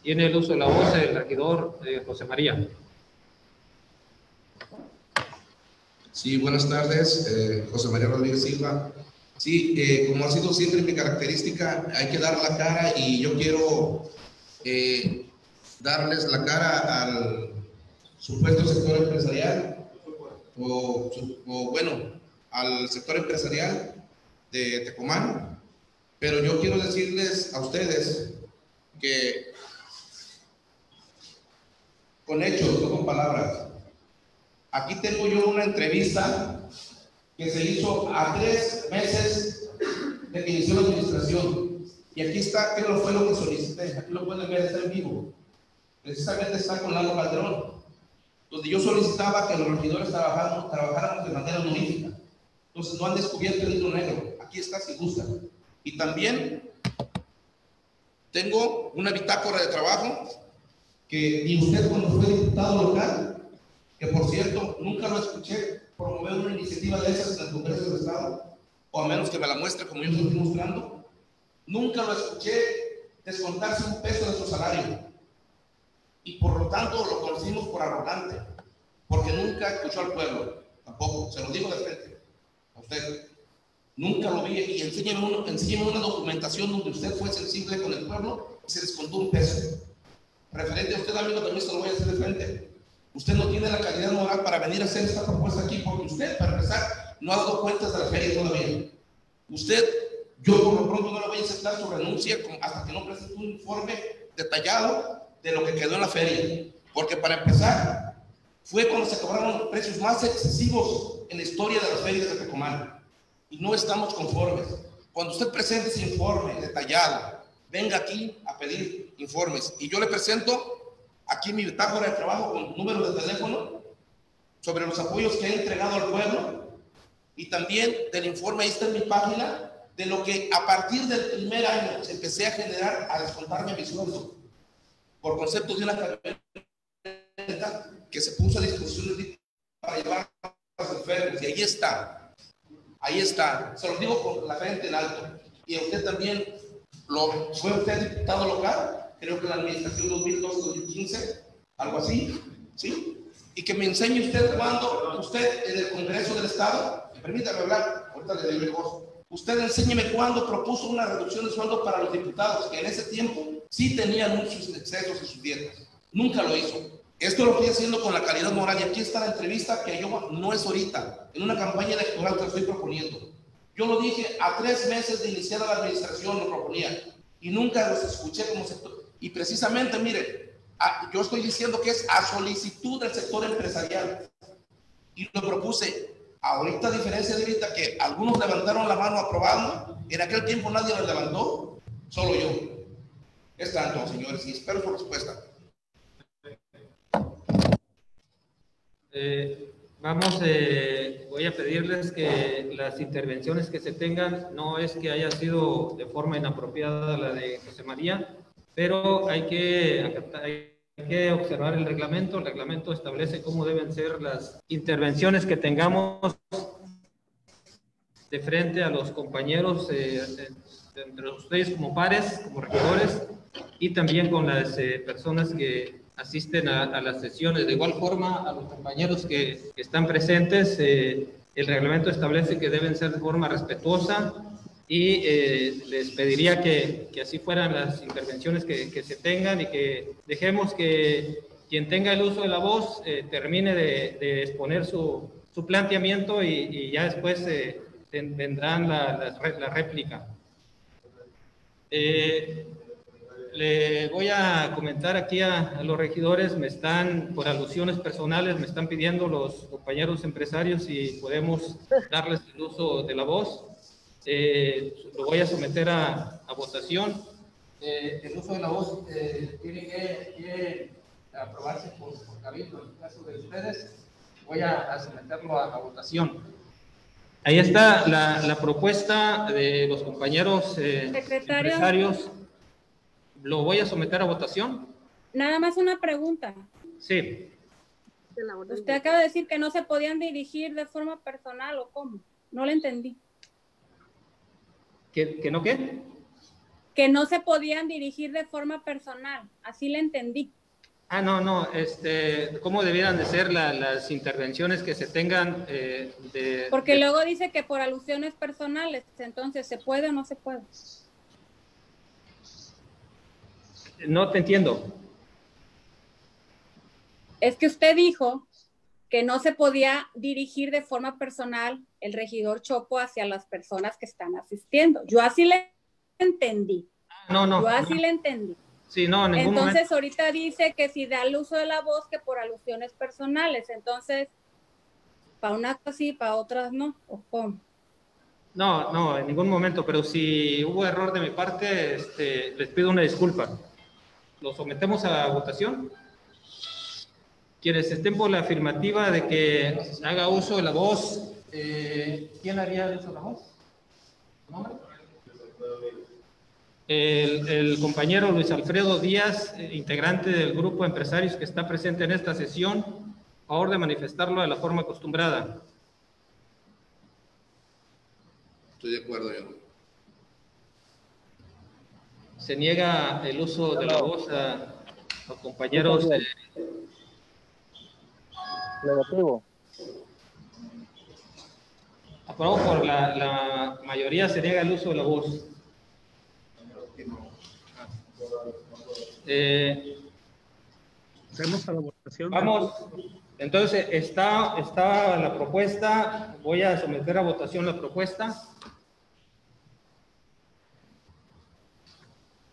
Tiene el uso de la voz el regidor José María. Sí, buenas tardes, José María Rodríguez Silva, Sí, eh, como ha sido siempre mi característica, hay que dar la cara y yo quiero eh, darles la cara al supuesto sector empresarial o, bueno, al sector empresarial de Tecomán. Pero yo quiero decirles a ustedes que con hechos, no con palabras. Aquí tengo yo una entrevista que se hizo a tres meses de que inició la administración. Y aquí está, ¿qué fue lo que solicité? Aquí lo pueden ver, está en vivo. Precisamente está con Lalo Calderón, donde yo solicitaba que los regidores trabajáramos, trabajáramos de manera honorífica. Entonces no han descubierto el hilo negro. Aquí está si gustan. Y también tengo una bitácora de trabajo que ni usted cuando fue diputado local, que por cierto nunca lo escuché promover una iniciativa de esas en el Congreso del Estado, o a menos que me la muestre como yo estoy mostrando. Nunca lo escuché descontarse un peso de su salario. Y por lo tanto lo conocimos por arrogante. porque nunca escuchó al pueblo, tampoco, se lo digo de frente a usted. Nunca lo vi y enséñeme, uno, enséñeme una documentación donde usted fue sensible con el pueblo y se descontó un peso. Referente a usted, amigo, también se lo voy a hacer de frente. Usted no tiene la calidad moral para venir a hacer esta propuesta aquí porque usted, para empezar, no ha dado cuentas de la feria todavía. Usted, yo por lo pronto no le voy a aceptar su renuncia hasta que no presente un informe detallado de lo que quedó en la feria. Porque para empezar, fue cuando se cobraron precios más excesivos en la historia de las ferias de Tecomán. Y no estamos conformes. Cuando usted presente ese informe detallado, venga aquí a pedir informes. Y yo le presento aquí mi bitácora de trabajo con número de teléfono sobre los apoyos que he entregado al pueblo y también del informe, ahí está en mi página, de lo que a partir del primer año empecé a generar, a descontarme mi sueldo por conceptos de una camioneta que se puso a disposición para llevar a los enfermos. Y ahí está, ahí está, se lo digo con la frente en alto. Y usted también, lo, fue usted diputado local, creo que la administración 2012-2015, algo así, ¿sí? Y que me enseñe usted cuando usted en el Congreso del Estado, permítame hablar, ahorita le doy el voz. Usted enséñeme cuándo propuso una reducción de sueldo para los diputados, que en ese tiempo sí tenían muchos excesos en sus dietas. Nunca lo hizo. Esto lo estoy haciendo con la calidad moral. Y aquí está la entrevista que yo no es ahorita, en una campaña electoral que estoy proponiendo. Yo lo dije a tres meses de iniciada la administración, lo proponía. Y nunca los escuché como sector. Y precisamente, mire, yo estoy diciendo que es a solicitud del sector empresarial. Y lo propuse. Ahorita, a diferencia de ahorita, que algunos levantaron la mano aprobando, en aquel tiempo nadie lo levantó, solo yo. Es tanto, señores, y espero su respuesta. Eh, vamos, eh, voy a pedirles que las intervenciones que se tengan, no es que haya sido de forma inapropiada la de José María, pero hay que, hay que observar el reglamento. El reglamento establece cómo deben ser las intervenciones que tengamos de frente a los compañeros, eh, entre ustedes como pares, como regidores, y también con las eh, personas que asisten a, a las sesiones. De igual forma, a los compañeros que, que están presentes, eh, el reglamento establece que deben ser de forma respetuosa y eh, les pediría que, que así fueran las intervenciones que, que se tengan y que dejemos que quien tenga el uso de la voz eh, termine de, de exponer su, su planteamiento y, y ya después eh, vendrán la, la la réplica. Eh, le voy a comentar aquí a, a los regidores, me están, por alusiones personales, me están pidiendo los compañeros empresarios si podemos darles el uso de la voz. Eh, lo voy a someter a, a votación. Eh, el uso de la voz eh, tiene que, que aprobarse por, por cabildo. En el caso de ustedes, voy a, a someterlo a, a votación. Ahí está la, la propuesta de los compañeros eh, Secretario. empresarios. ¿Lo voy a someter a votación? Nada más una pregunta. Sí. Usted acaba de decir que no se podían dirigir de forma personal o cómo. No le entendí. ¿Que, que no qué? Que no se podían dirigir de forma personal. Así le entendí. Ah, no, no. Este, ¿Cómo debieran de ser la- las intervenciones que se tengan eh, de... Porque de- luego dice que por alusiones personales. Entonces, ¿se puede o no se puede? No te entiendo. Es que usted dijo que no se podía dirigir de forma personal el regidor Chopo hacia las personas que están asistiendo. Yo así le entendí. No, no. Yo así no. le entendí. Sí, no, en ningún Entonces momento. ahorita dice que si da el uso de la voz que por alusiones personales. Entonces, para unas sí, para otras no. ¿O cómo? No, no, en ningún momento. Pero si hubo error de mi parte, este, les pido una disculpa. ¿Lo sometemos a votación? Quienes estén por la afirmativa de que haga uso de la voz, eh, ¿quién haría uso de la voz? ¿Nombre? El, el compañero Luis Alfredo Díaz, eh, integrante del grupo de empresarios que está presente en esta sesión, a favor de manifestarlo de la forma acostumbrada. Estoy de acuerdo yo. Se niega el uso de la voz a los compañeros. eh, Negativo. Aprobado por la, la mayoría, se niega el uso de la voz. Eh, Hacemos a la votación. Vamos, entonces está, está la propuesta, voy a someter a votación la propuesta.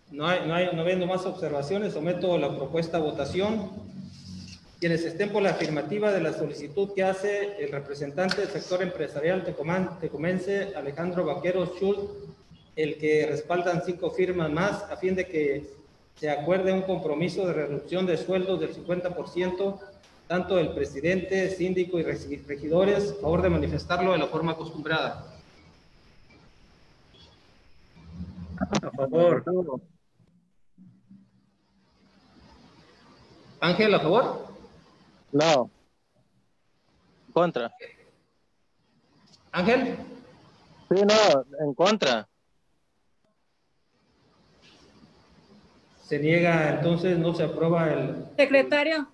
No, hay, no, hay, no viendo más observaciones, someto la propuesta a votación. Quienes estén por la afirmativa de la solicitud que hace el representante del sector empresarial Tecoman, Tecomense, Alejandro Vaqueros Schultz, el que respaldan cinco firmas más a fin de que se acuerde un compromiso de reducción de sueldos del 50%, tanto del presidente, síndico y regidores, a favor de manifestarlo de la forma acostumbrada. A favor. Ángel, ¿a favor? No. Contra. Ángel. Sí, no, en contra. Se niega, entonces no se aprueba el... Secretario.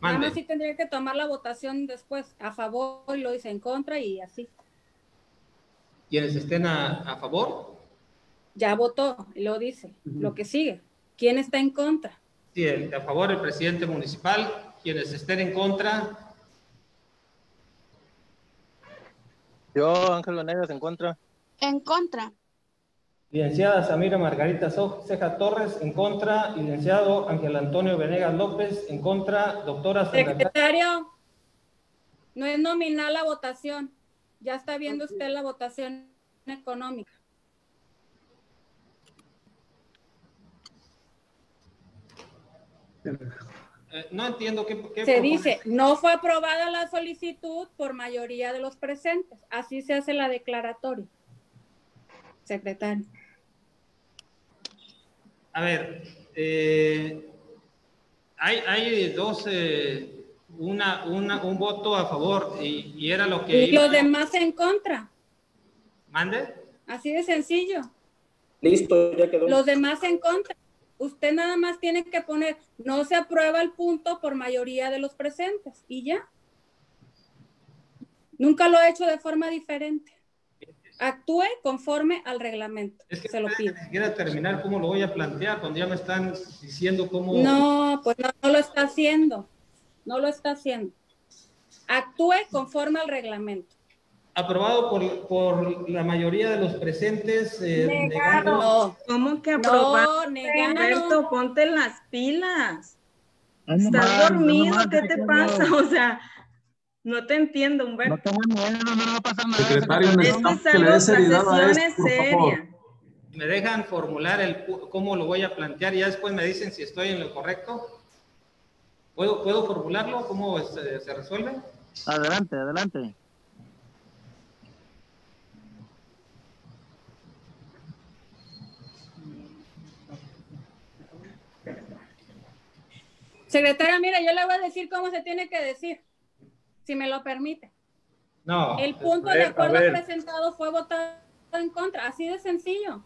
Mande. Nada más sí tendría que tomar la votación después. A favor y lo dice en contra y así. Quienes estén a, a favor, Ya votó lo dice. Lo que sigue. ¿Quién está en contra? sí, el- a favor el presidente municipal. Quienes estén en contra, Yo, Ángel Venegas, en contra. En contra. licenciada Samira Margarita Ceja Torres, en contra. Licenciado Ángel Antonio Venegas López, en contra. Doctora Sandra Secretario, no es nominal la votación. Ya está viendo usted la votación económica. Eh, no entiendo qué, qué Se propone. dice, no fue aprobada la solicitud por mayoría de los presentes. Así se hace la declaratoria. Secretario. A ver, eh, hay, hay dos, eh, una, una, un voto a favor y, y era lo que... Y iba- los demás en contra. ¿Mande? Así de sencillo. Listo, ya quedó. Los demás en contra. Usted nada más tiene que poner, no se aprueba el punto por mayoría de los presentes y ya. Nunca lo he hecho de forma diferente. Actúe conforme al reglamento. se lo pido. Ni siquiera terminar cómo lo voy a plantear cuando ya me están diciendo cómo... No, pues no, no lo está haciendo. No lo está haciendo. Actúe conforme al reglamento. Aprobado por, por la mayoría de los presentes. eh, Negado. negando- ¿Cómo que No, aprobaste, negado. Humberto? Ponte las pilas. Ay, no ¿Estás dormido? no ¿Qué te no. pasa? O sea, no te entiendo, Humberto. No tengan miedo, no va a pasar nada. Secretario, necesitamos es que le dé seriedad a esto, por favor. Me dejan formular el cómo lo voy a plantear y ya después me dicen si estoy en lo correcto. ¿Puedo, ¿puedo formularlo? ¿Cómo se, se resuelve? Adelante, adelante. Secretaria, mira, yo le voy a decir cómo se tiene que decir, si me lo permite. No. El punto de acuerdo presentado fue votado en contra, así de sencillo.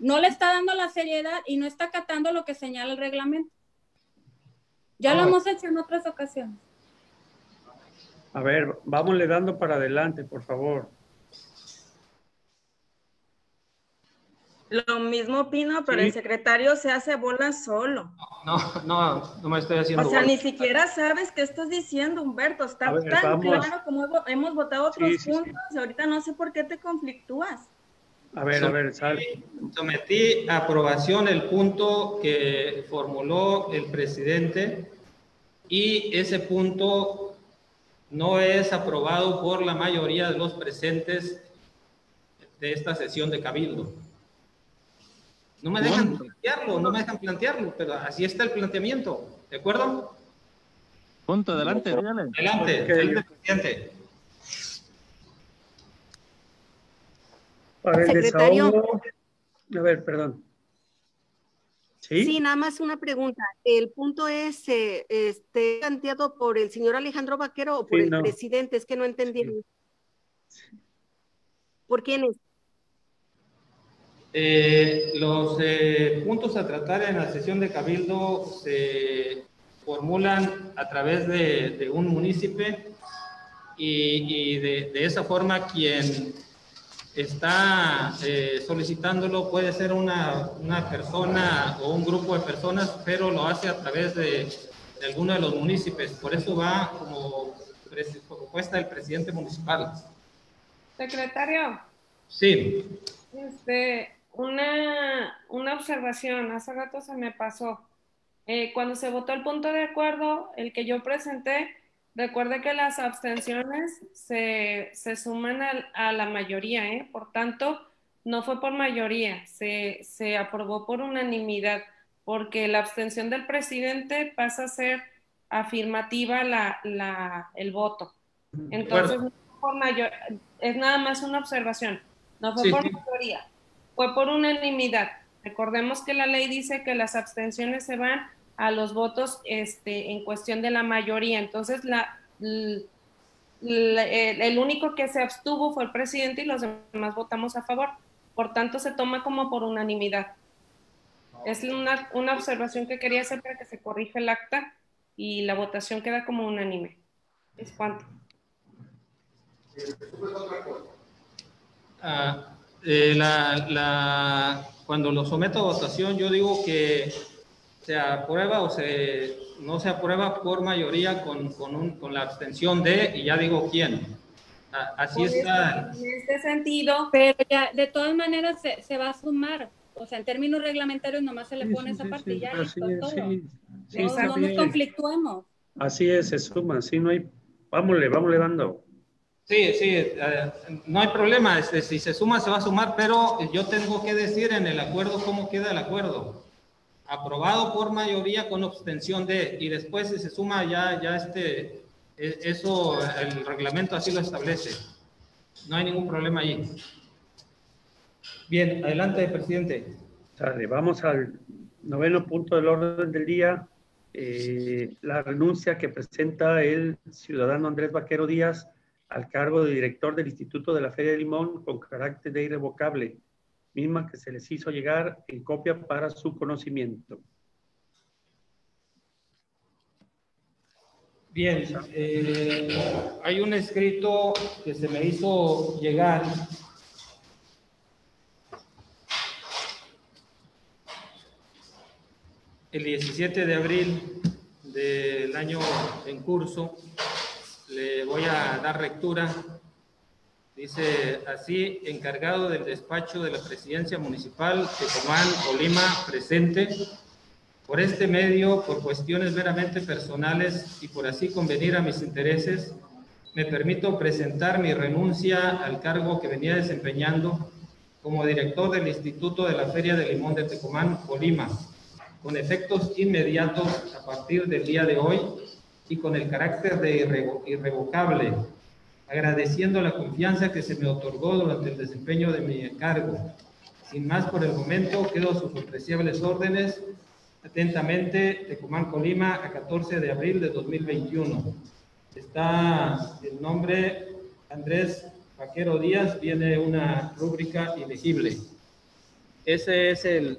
No le está dando la seriedad y no está acatando lo que señala el reglamento. Ya lo Ah. hemos hecho en otras ocasiones. A ver, vámonle dando para adelante, por favor. Lo mismo opino, pero Sí. el secretario se hace bola solo. No, no, no me estoy haciendo. O sea, bola. ni siquiera sabes qué estás diciendo, Humberto. Está ver, tan claro como hemos- votado otros Sí, sí, puntos. y Ahorita no sé por qué te conflictúas. A ver, a ver, sal. Sometí a aprobación el punto que formuló el presidente y ese punto no es aprobado por la mayoría de los presentes de esta sesión de Cabildo. No me dejan plantearlo, no me dejan plantearlo, pero así está el planteamiento, ¿de acuerdo? Punto, adelante. Adelante, adelante, presidente. Para el Secretario. desahogo. A ver, perdón. ¿Sí? Sí, nada más una pregunta. ¿El punto es eh, este, planteado por el señor Alejandro Vaquero o por Sí, el no. presidente? Es que no entendí. ¿Por quién es? Eh, los eh, puntos a tratar en la sesión de Cabildo se formulan a través de, de un municipio y, y de, de, esa forma quien está eh, solicitándolo puede ser una, una, persona o un grupo de personas, pero lo hace a través de, de alguno de los municipios. Por eso va como propuesta del presidente municipal. Secretario. Sí. Este, una, una observación, hace rato se me pasó. Eh, cuando se votó el punto de acuerdo, el que yo presenté, recuerde que las abstenciones se, se suman a, a, la mayoría, ¿eh? por tanto, no fue por mayoría, se, se aprobó por unanimidad, porque la abstención del presidente pasa a ser afirmativa la, la, el voto. Entonces, no por mayor, es nada más una observación, no fue sí, por sí. mayoría, fue por unanimidad. Recordemos que la ley dice que las abstenciones se van a los votos este, en cuestión de la mayoría. Entonces, el único que se abstuvo fue el presidente y los demás votamos a favor. Por tanto, se toma como por unanimidad. Es una, observación que quería hacer para que se corrija el acta y la votación queda como unánime. ¿Es cuánto? Ah, eh, la, la, cuando lo someto a votación, yo digo que se aprueba o se, no se aprueba por mayoría con, con, un, con la abstención de, y ya digo quién. Así por está. Eso, en este sentido. Pero ya, de todas maneras se, se, va a sumar. O sea, en términos reglamentarios nomás se le pone sí, esa sí, parte y ya listo todo. no, no nos conflictuemos. Así es, se suma, sí, no hay, vámonos, vámonos dando. Sí, sí, eh, no hay problema, este, si se suma se va a sumar, pero yo tengo que decir en el acuerdo cómo queda el acuerdo. Aprobado por mayoría con abstención de, y después si se suma ya, ya este, eso, el reglamento así lo establece. No hay ningún problema allí. Bien, adelante, presidente. Vamos al noveno punto del orden del día. Eh, la renuncia que presenta el ciudadano Andrés Vaquero Díaz al cargo de director del Instituto de la Feria de Limón con carácter de irrevocable, misma que se les hizo llegar en copia para su conocimiento. Bien, eh, hay un escrito que se me hizo llegar el 17 de abril del año en curso le voy a dar lectura. Dice así, encargado del despacho de la presidencia municipal de Comán, Colima, presente. Por este medio, por cuestiones meramente personales y por así convenir a mis intereses, me permito presentar mi renuncia al cargo que venía desempeñando como director del Instituto de la Feria de Limón de Tecomán, Colima, con efectos inmediatos a partir del día de hoy y con el carácter de irrevo irrevocable, agradeciendo la confianza que se me otorgó durante el desempeño de mi encargo. Sin más por el momento, quedo sus apreciables órdenes. Atentamente, Tecumán, Colima, a 14 de abril de 2021. Está el nombre Andrés Vaquero Díaz, viene una rúbrica ilegible. Ese es el,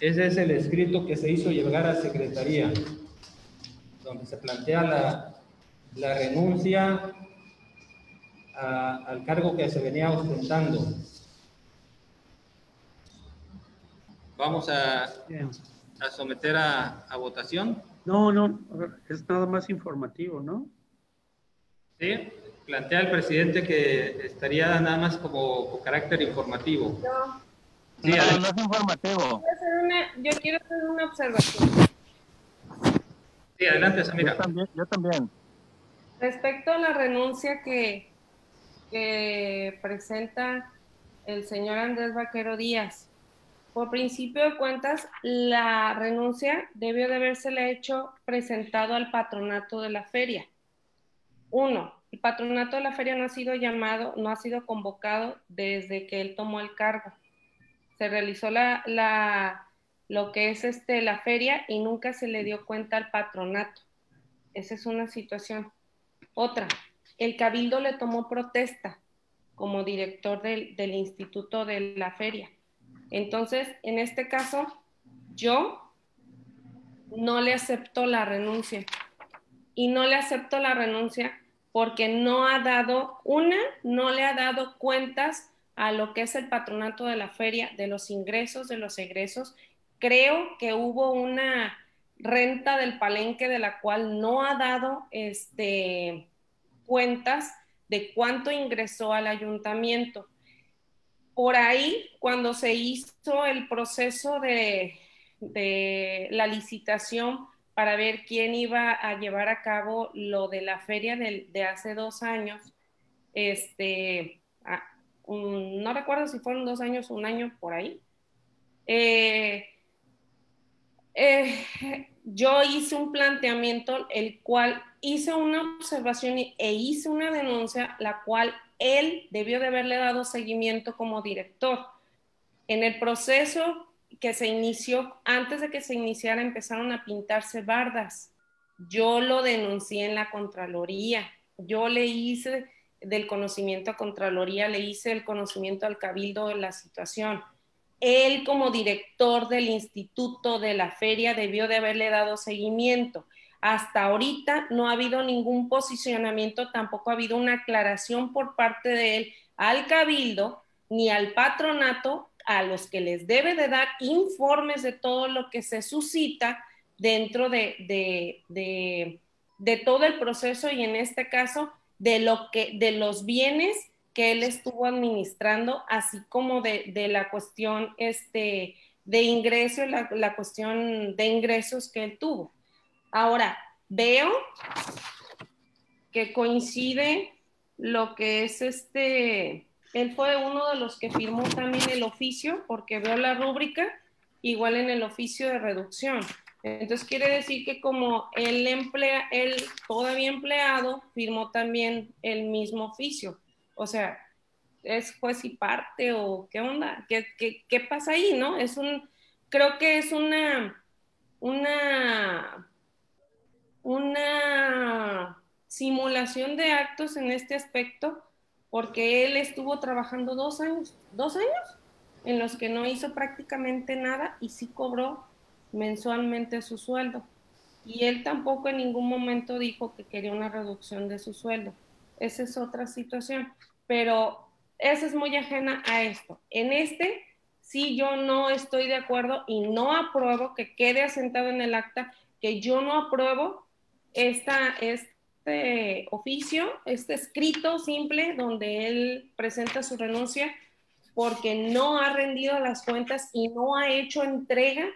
ese es el escrito que se hizo llegar a Secretaría donde se plantea la, la renuncia a, al cargo que se venía ostentando. Vamos a, a someter a, a, votación. No, no, es nada más informativo, ¿no? Sí, plantea el presidente que estaría nada más como con carácter informativo. No. Sí, no, no es informativo. Yo quiero hacer una observación. Sí, adelante, Samira. Yo también, yo también. Respecto a la renuncia que, que presenta el señor Andrés Vaquero Díaz, por principio de cuentas, la renuncia debió de habérsele hecho presentado al patronato de la feria. Uno, el patronato de la feria no ha sido llamado, no ha sido convocado desde que él tomó el cargo. Se realizó la, la lo que es este, la feria y nunca se le dio cuenta al patronato. Esa es una situación. Otra, el cabildo le tomó protesta como director del, del instituto de la feria. Entonces, en este caso, yo no le aceptó la renuncia. Y no le aceptó la renuncia porque no ha dado, una, no le ha dado cuentas a lo que es el patronato de la feria, de los ingresos, de los egresos. Creo que hubo una renta del palenque de la cual no ha dado este, cuentas de cuánto ingresó al ayuntamiento. Por ahí, cuando se hizo el proceso de, de la licitación para ver quién iba a llevar a cabo lo de la feria de, de hace dos años, este, ah, no recuerdo si fueron dos años o un año por ahí. Eh, eh, yo hice un planteamiento, el cual hice una observación e hice una denuncia, la cual él debió de haberle dado seguimiento como director. En el proceso que se inició, antes de que se iniciara, empezaron a pintarse bardas. Yo lo denuncié en la Contraloría. Yo le hice del conocimiento a Contraloría, le hice el conocimiento al Cabildo de la situación. Él como director del instituto de la feria debió de haberle dado seguimiento. Hasta ahorita no ha habido ningún posicionamiento, tampoco ha habido una aclaración por parte de él al cabildo ni al patronato a los que les debe de dar informes de todo lo que se suscita dentro de, de, todo el proceso y en este caso de lo que de los bienes que él estuvo administrando, así como de, de la cuestión este, de ingresos, la, la cuestión de ingresos que él tuvo. Ahora, veo que coincide lo que es este, él fue uno de los que firmó también el oficio, porque veo la rúbrica, igual en el oficio de reducción. Entonces quiere decir que como él emplea, él todavía empleado, firmó también el mismo oficio. O sea, es juez y parte o qué onda, qué, qué, qué pasa ahí, ¿no? Es un, creo que es una, una, una simulación de actos en este aspecto, porque él estuvo trabajando dos años, dos años, en los que no hizo prácticamente nada y sí cobró mensualmente su sueldo. Y él tampoco en ningún momento dijo que quería una reducción de su sueldo. Esa es otra situación. Pero esa es muy ajena a esto. En este, sí yo no estoy de acuerdo y no apruebo que quede asentado en el acta que yo no apruebo este oficio, este escrito simple donde él presenta su renuncia porque no ha rendido las cuentas y no ha hecho entrega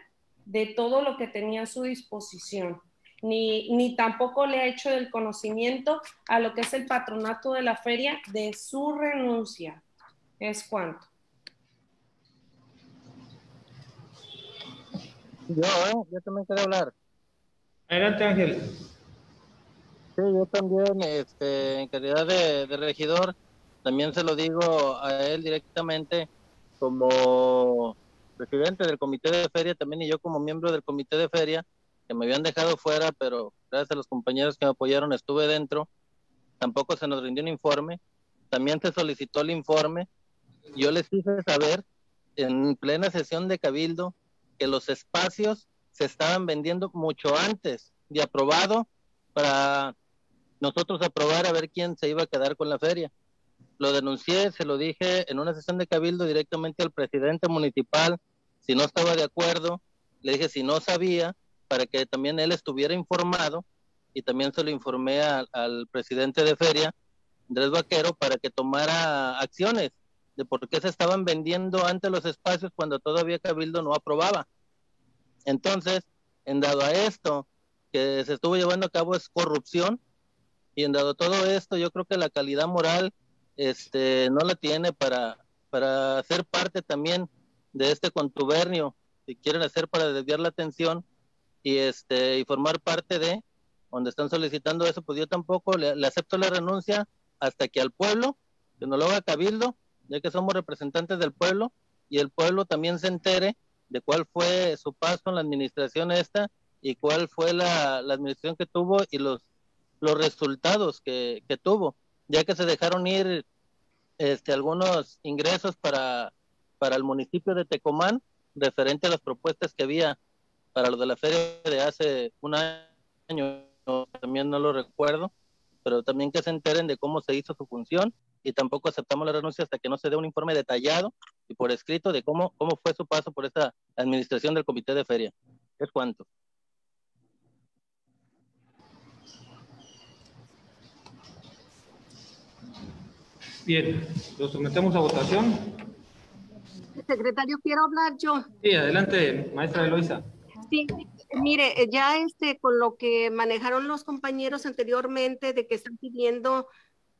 de todo lo que tenía a su disposición, ni, ni tampoco le ha hecho del conocimiento a lo que es el patronato de la feria de su renuncia. Es cuanto. Yo, ¿eh? yo también quiero hablar. Adelante, Ángel. Sí, yo también, este, en calidad de, de regidor, también se lo digo a él directamente como presidente del comité de feria también y yo como miembro del comité de feria, me habían dejado fuera, pero gracias a los compañeros que me apoyaron estuve dentro, tampoco se nos rindió un informe, también se solicitó el informe, yo les hice saber en plena sesión de cabildo que los espacios se estaban vendiendo mucho antes de aprobado para nosotros aprobar a ver quién se iba a quedar con la feria. Lo denuncié, se lo dije en una sesión de cabildo directamente al presidente municipal, si no estaba de acuerdo, le dije si no sabía, para que también él estuviera informado, y también se lo informé a- al presidente de feria, Andrés Vaquero, para que tomara acciones de por qué se estaban vendiendo antes los espacios cuando todavía Cabildo no aprobaba. Entonces, en dado a esto que se estuvo llevando a cabo es corrupción, y en dado todo esto, yo creo que la calidad moral este, no la tiene para, para ser parte también de este contubernio, si quieren hacer para desviar la atención y, este, y formar parte de, donde están solicitando eso, pues yo tampoco le, acepto la renuncia hasta que al pueblo, que no lo haga cabildo, ya que somos representantes del pueblo, y el pueblo también se entere de cuál fue su paso en la administración esta y cuál fue la, la administración que tuvo y los, los resultados que, que tuvo, ya que se dejaron ir este, algunos ingresos para, para el municipio de Tecomán referente a las propuestas que había para lo de la feria de hace un año, también no lo recuerdo, pero también que se enteren de cómo se hizo su función y tampoco aceptamos la renuncia hasta que no se dé un informe detallado y por escrito de cómo, cómo fue su paso por esta administración del comité de feria. Es cuánto. Bien, lo sometemos a votación. Secretario, quiero hablar yo. Sí, adelante, maestra Eloisa. Sí, mire, ya este, con lo que manejaron los compañeros anteriormente de que están pidiendo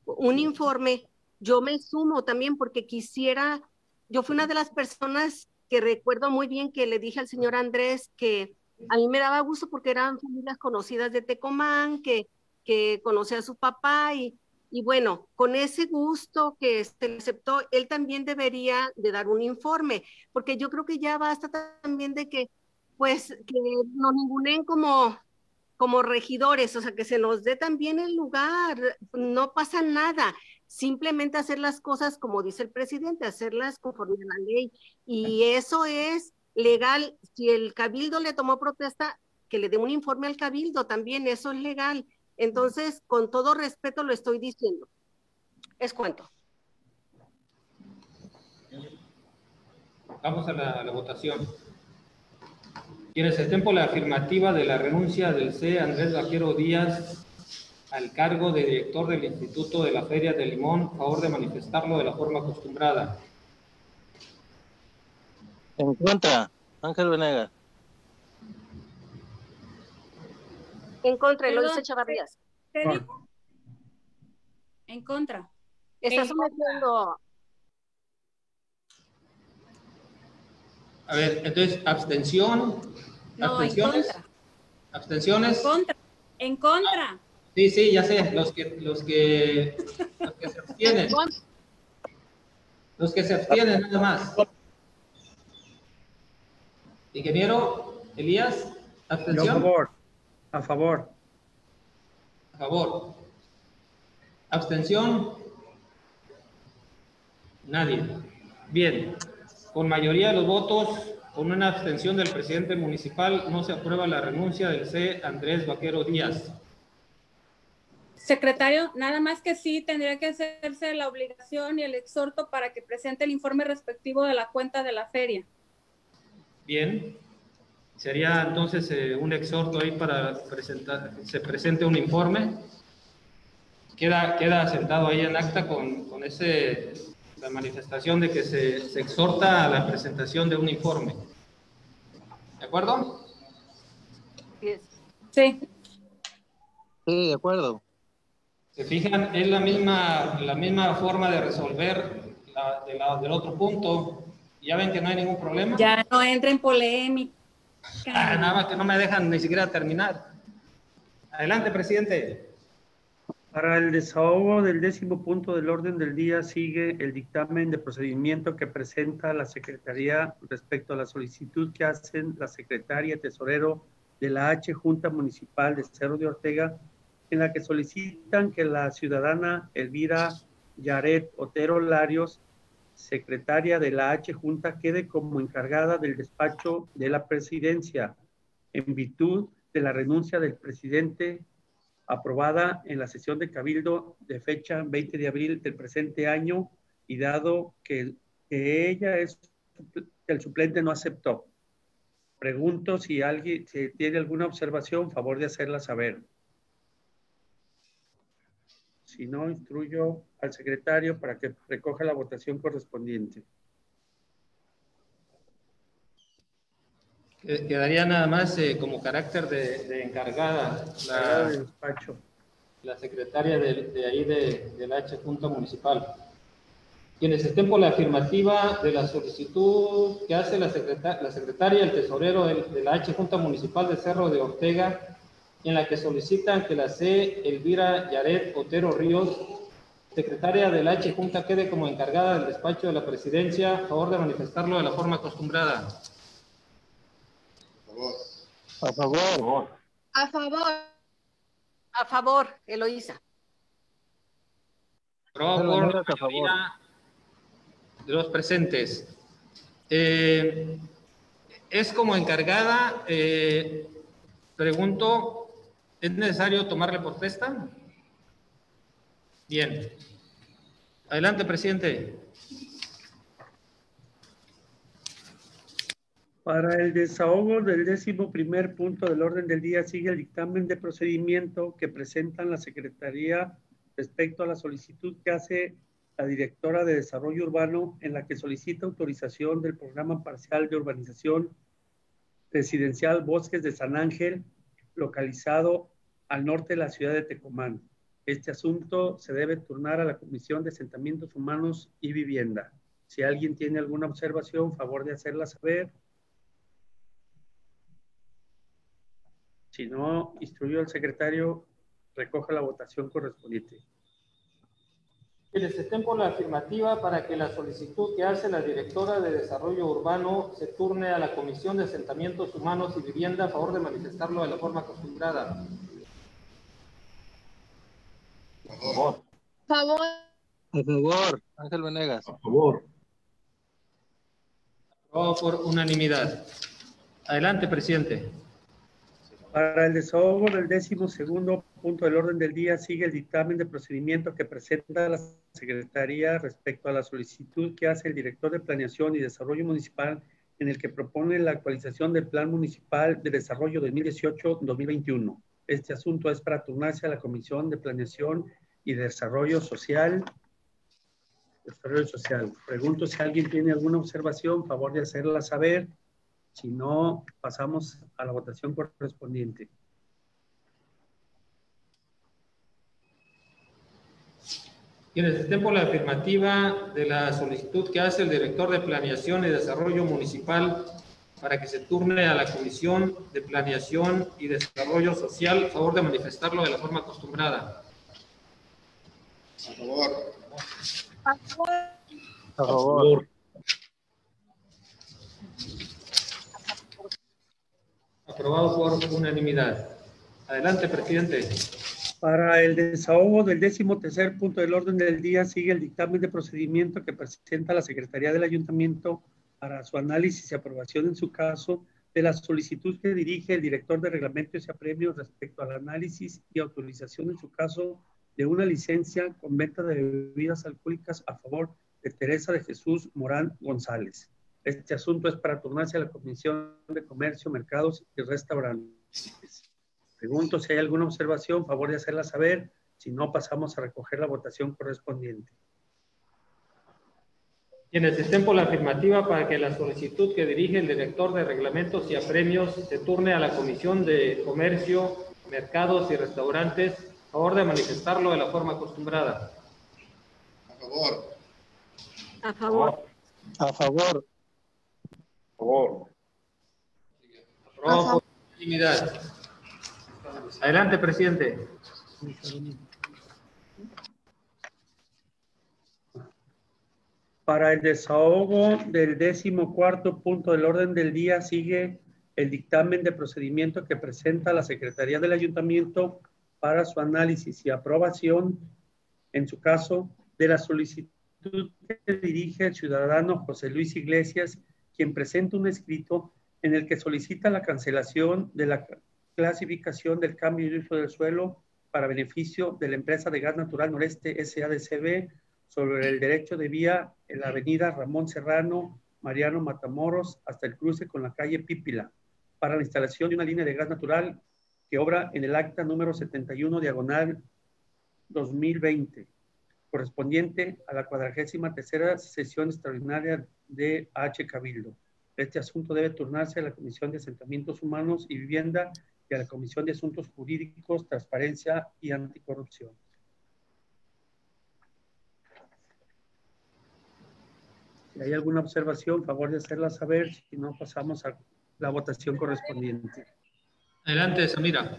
un informe, yo me sumo también porque quisiera, yo fui una de las personas que recuerdo muy bien que le dije al señor Andrés que a mí me daba gusto porque eran familias conocidas de Tecomán, que, que conocía a su papá y, y bueno, con ese gusto que se aceptó, él también debería de dar un informe, porque yo creo que ya basta también de que, pues, que nos ningunen como, como regidores, o sea, que se nos dé también el lugar, no pasa nada, simplemente hacer las cosas como dice el presidente, hacerlas conforme a la ley, y eso es legal. Si el cabildo le tomó protesta, que le dé un informe al cabildo también, eso es legal. Entonces, con todo respeto lo estoy diciendo. Es cuento. Vamos a la votación. Quienes estén por la afirmativa de la renuncia del C. Andrés Vaquero Díaz al cargo de director del Instituto de la Feria de Limón, favor de manifestarlo de la forma acostumbrada. En contra, Ángel Venegas. En contra, Eloisa Chavarrías. ¿Qué dijo? En contra. Está En sometiendo. A ver, entonces, abstención. No, en abstenciones. contra. Abstenciones. En contra. En contra. Sí, sí, ya sé, los que, los que, los que se abstienen. Los que se abstienen nada más. Ingeniero Elías, Yo a abstención. favor. A favor. A favor. Abstención. Nadie. Bien. Con mayoría de los votos, con una abstención del presidente municipal, no se aprueba la renuncia del C. Andrés Vaquero Díaz. Secretario, nada más que sí tendría que hacerse la obligación y el exhorto para que presente el informe respectivo de la cuenta de la feria. Bien. Sería entonces eh, un exhorto ahí para presentar, se presente un informe. Queda, queda sentado ahí en acta con, con ese, la manifestación de que se, se exhorta a la presentación de un informe. ¿De acuerdo? Sí. Sí, de acuerdo. Se fijan, es la misma, la misma forma de resolver la- de la- del otro punto. Ya ven que no hay ningún problema. Ya no entra en polémica. Ah, nada más que no me dejan ni siquiera terminar. Adelante, presidente. Para el desahogo del décimo punto del orden del día sigue el dictamen de procedimiento que presenta la Secretaría respecto a la solicitud que hacen la secretaria tesorero de la H Junta Municipal de Cerro de Ortega, en la que solicitan que la ciudadana Elvira Yaret Otero Larios, secretaria de la H Junta, quede como encargada del despacho de la presidencia en virtud de la renuncia del presidente aprobada en la sesión de Cabildo de fecha 20 de abril del presente año y dado que, ella es el suplente no aceptó. Pregunto si alguien si tiene alguna observación, favor de hacerla saber. Si no, instruyo al secretario para que recoja la votación correspondiente. Quedaría nada más eh, como carácter de, de encargada la, despacho. la secretaria de, de ahí de, de la H Junta Municipal. Quienes estén por la afirmativa de la solicitud que hace la, secreta- la secretaria, el tesorero de la H Junta Municipal de Cerro de Ortega, en la que solicitan que la C. Elvira Yaret Otero Ríos, secretaria de la H Junta, quede como encargada del despacho de la presidencia, a favor de manifestarlo de la forma acostumbrada. A favor. A favor. A favor, Eloísa. Por Venegas, a favor. mayoría de los presentes. Eh, es como encargada, eh, pregunto, ¿es necesario tomarle protesta? Bien. Adelante, presidente. Para el desahogo del décimo primer punto del orden del día sigue el dictamen de procedimiento que presentan la Secretaría respecto a la solicitud que hace la directora de Desarrollo Urbano en la que solicita autorización del programa parcial de urbanización residencial Bosques de San Ángel, localizado al norte de la ciudad de Tecomán. Este asunto se debe turnar a la Comisión de Asentamientos Humanos y Vivienda. Si alguien tiene alguna observación, favor de hacerla saber. Si no, instruyó al secretario, recoja la votación correspondiente. Quienes estén por la afirmativa para que la solicitud que hace la directora de Desarrollo Urbano se turne a la Comisión de Asentamientos Humanos y Vivienda a favor de manifestarlo de la forma acostumbrada. A favor. Favor. A favor. Ángel Venegas. A favor. Aprobado por unanimidad. Adelante, presidente. Para el desahogo del décimo segundo punto del orden del día sigue el dictamen de procedimiento que presenta la Secretaría respecto a la solicitud que hace el director de Planeación y Desarrollo Municipal en el que propone la actualización del Plan Municipal de Desarrollo 2018-2021. Este asunto es para turnarse a la Comisión de Planeación y Desarrollo Social. Desarrollo Social. Pregunto si alguien tiene alguna observación, favor de hacerla saber. Si no, pasamos a la votación correspondiente. Quienes estén por la afirmativa de la solicitud que hace el director de Planeación y Desarrollo Municipal para que se turne a la Comisión de Planeación y Desarrollo Social, a favor de manifestarlo de la forma acostumbrada. A favor. A favor. A favor. Aprobado por unanimidad. Adelante, presidente. Para el desahogo del décimo tercer punto del orden del día sigue el dictamen de procedimiento que presenta la Secretaría del Ayuntamiento para su análisis y aprobación en su caso de la solicitud que dirige el director de reglamentos y apremios respecto al análisis y autorización en su caso de una licencia con venta de bebidas alcohólicas a favor de Teresa de Jesús Morán González. Este asunto es para turnarse a la Comisión de Comercio, Mercados y Restaurantes. Pregunto si hay alguna observación, favor de hacerla saber. Si no, pasamos a recoger la votación correspondiente. Quienes estén por la afirmativa para que la solicitud que dirige el director de reglamentos y apremios se turne a la Comisión de Comercio, Mercados y Restaurantes, a favor de manifestarlo de la forma acostumbrada. A favor. A favor. A favor. Favor. Aprobado por unanimidad. Adelante, presidente. Para el desahogo del décimo cuarto punto del orden del día sigue el dictamen de procedimiento que presenta la Secretaría del Ayuntamiento para su análisis y aprobación, en su caso, de la solicitud que dirige el ciudadano José Luis Iglesias, quien presenta un escrito en el que solicita la cancelación de la clasificación del cambio de uso del suelo para beneficio de la empresa de gas natural noreste SADCB sobre el derecho de vía en la avenida Ramón Serrano, Mariano Matamoros, hasta el cruce con la calle Pípila, para la instalación de una línea de gas natural que obra en el acta número 71 diagonal 2020, correspondiente a la cuadragésima tercera sesión extraordinaria de H. Cabildo. Este asunto debe turnarse a la Comisión de Asentamientos Humanos y Vivienda y a la Comisión de Asuntos Jurídicos, Transparencia y Anticorrupción. Si hay alguna observación, favor de hacerla saber, si no pasamos a la votación correspondiente. Adelante, Samira.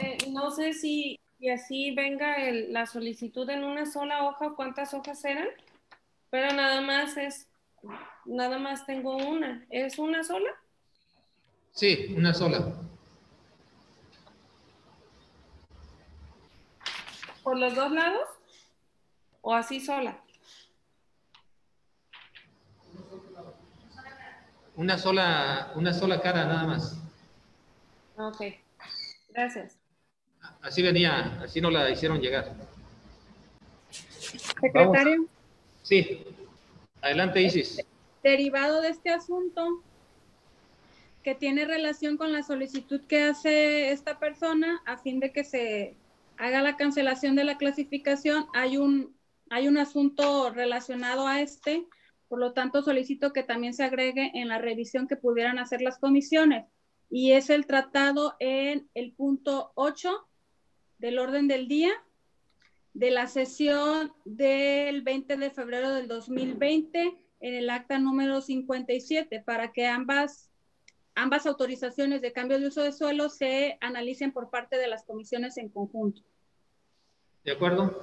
Eh, no sé si y así venga el- la solicitud en una sola hoja, ¿cuántas hojas eran? Pero nada más es, nada más tengo una. ¿Es una sola? Sí, una sola. ¿Por los dos lados? ¿O así sola? una sola, una sola cara nada más. Ok, gracias. Así venía, así nos la hicieron llegar. Secretario, Sí, adelante Isis. derivado de este asunto que tiene relación con la solicitud que hace esta persona a fin de que se haga la cancelación de la clasificación, hay un, hay un asunto relacionado a este, por lo tanto solicito que también se agregue en la revisión que pudieran hacer las comisiones. Y es el tratado en el punto 8 del orden del día de la sesión del 20 de febrero del 2020 en el acta número 57 para que ambas, ambas autorizaciones de cambio de uso de suelo se analicen por parte de las comisiones en conjunto. ¿De acuerdo?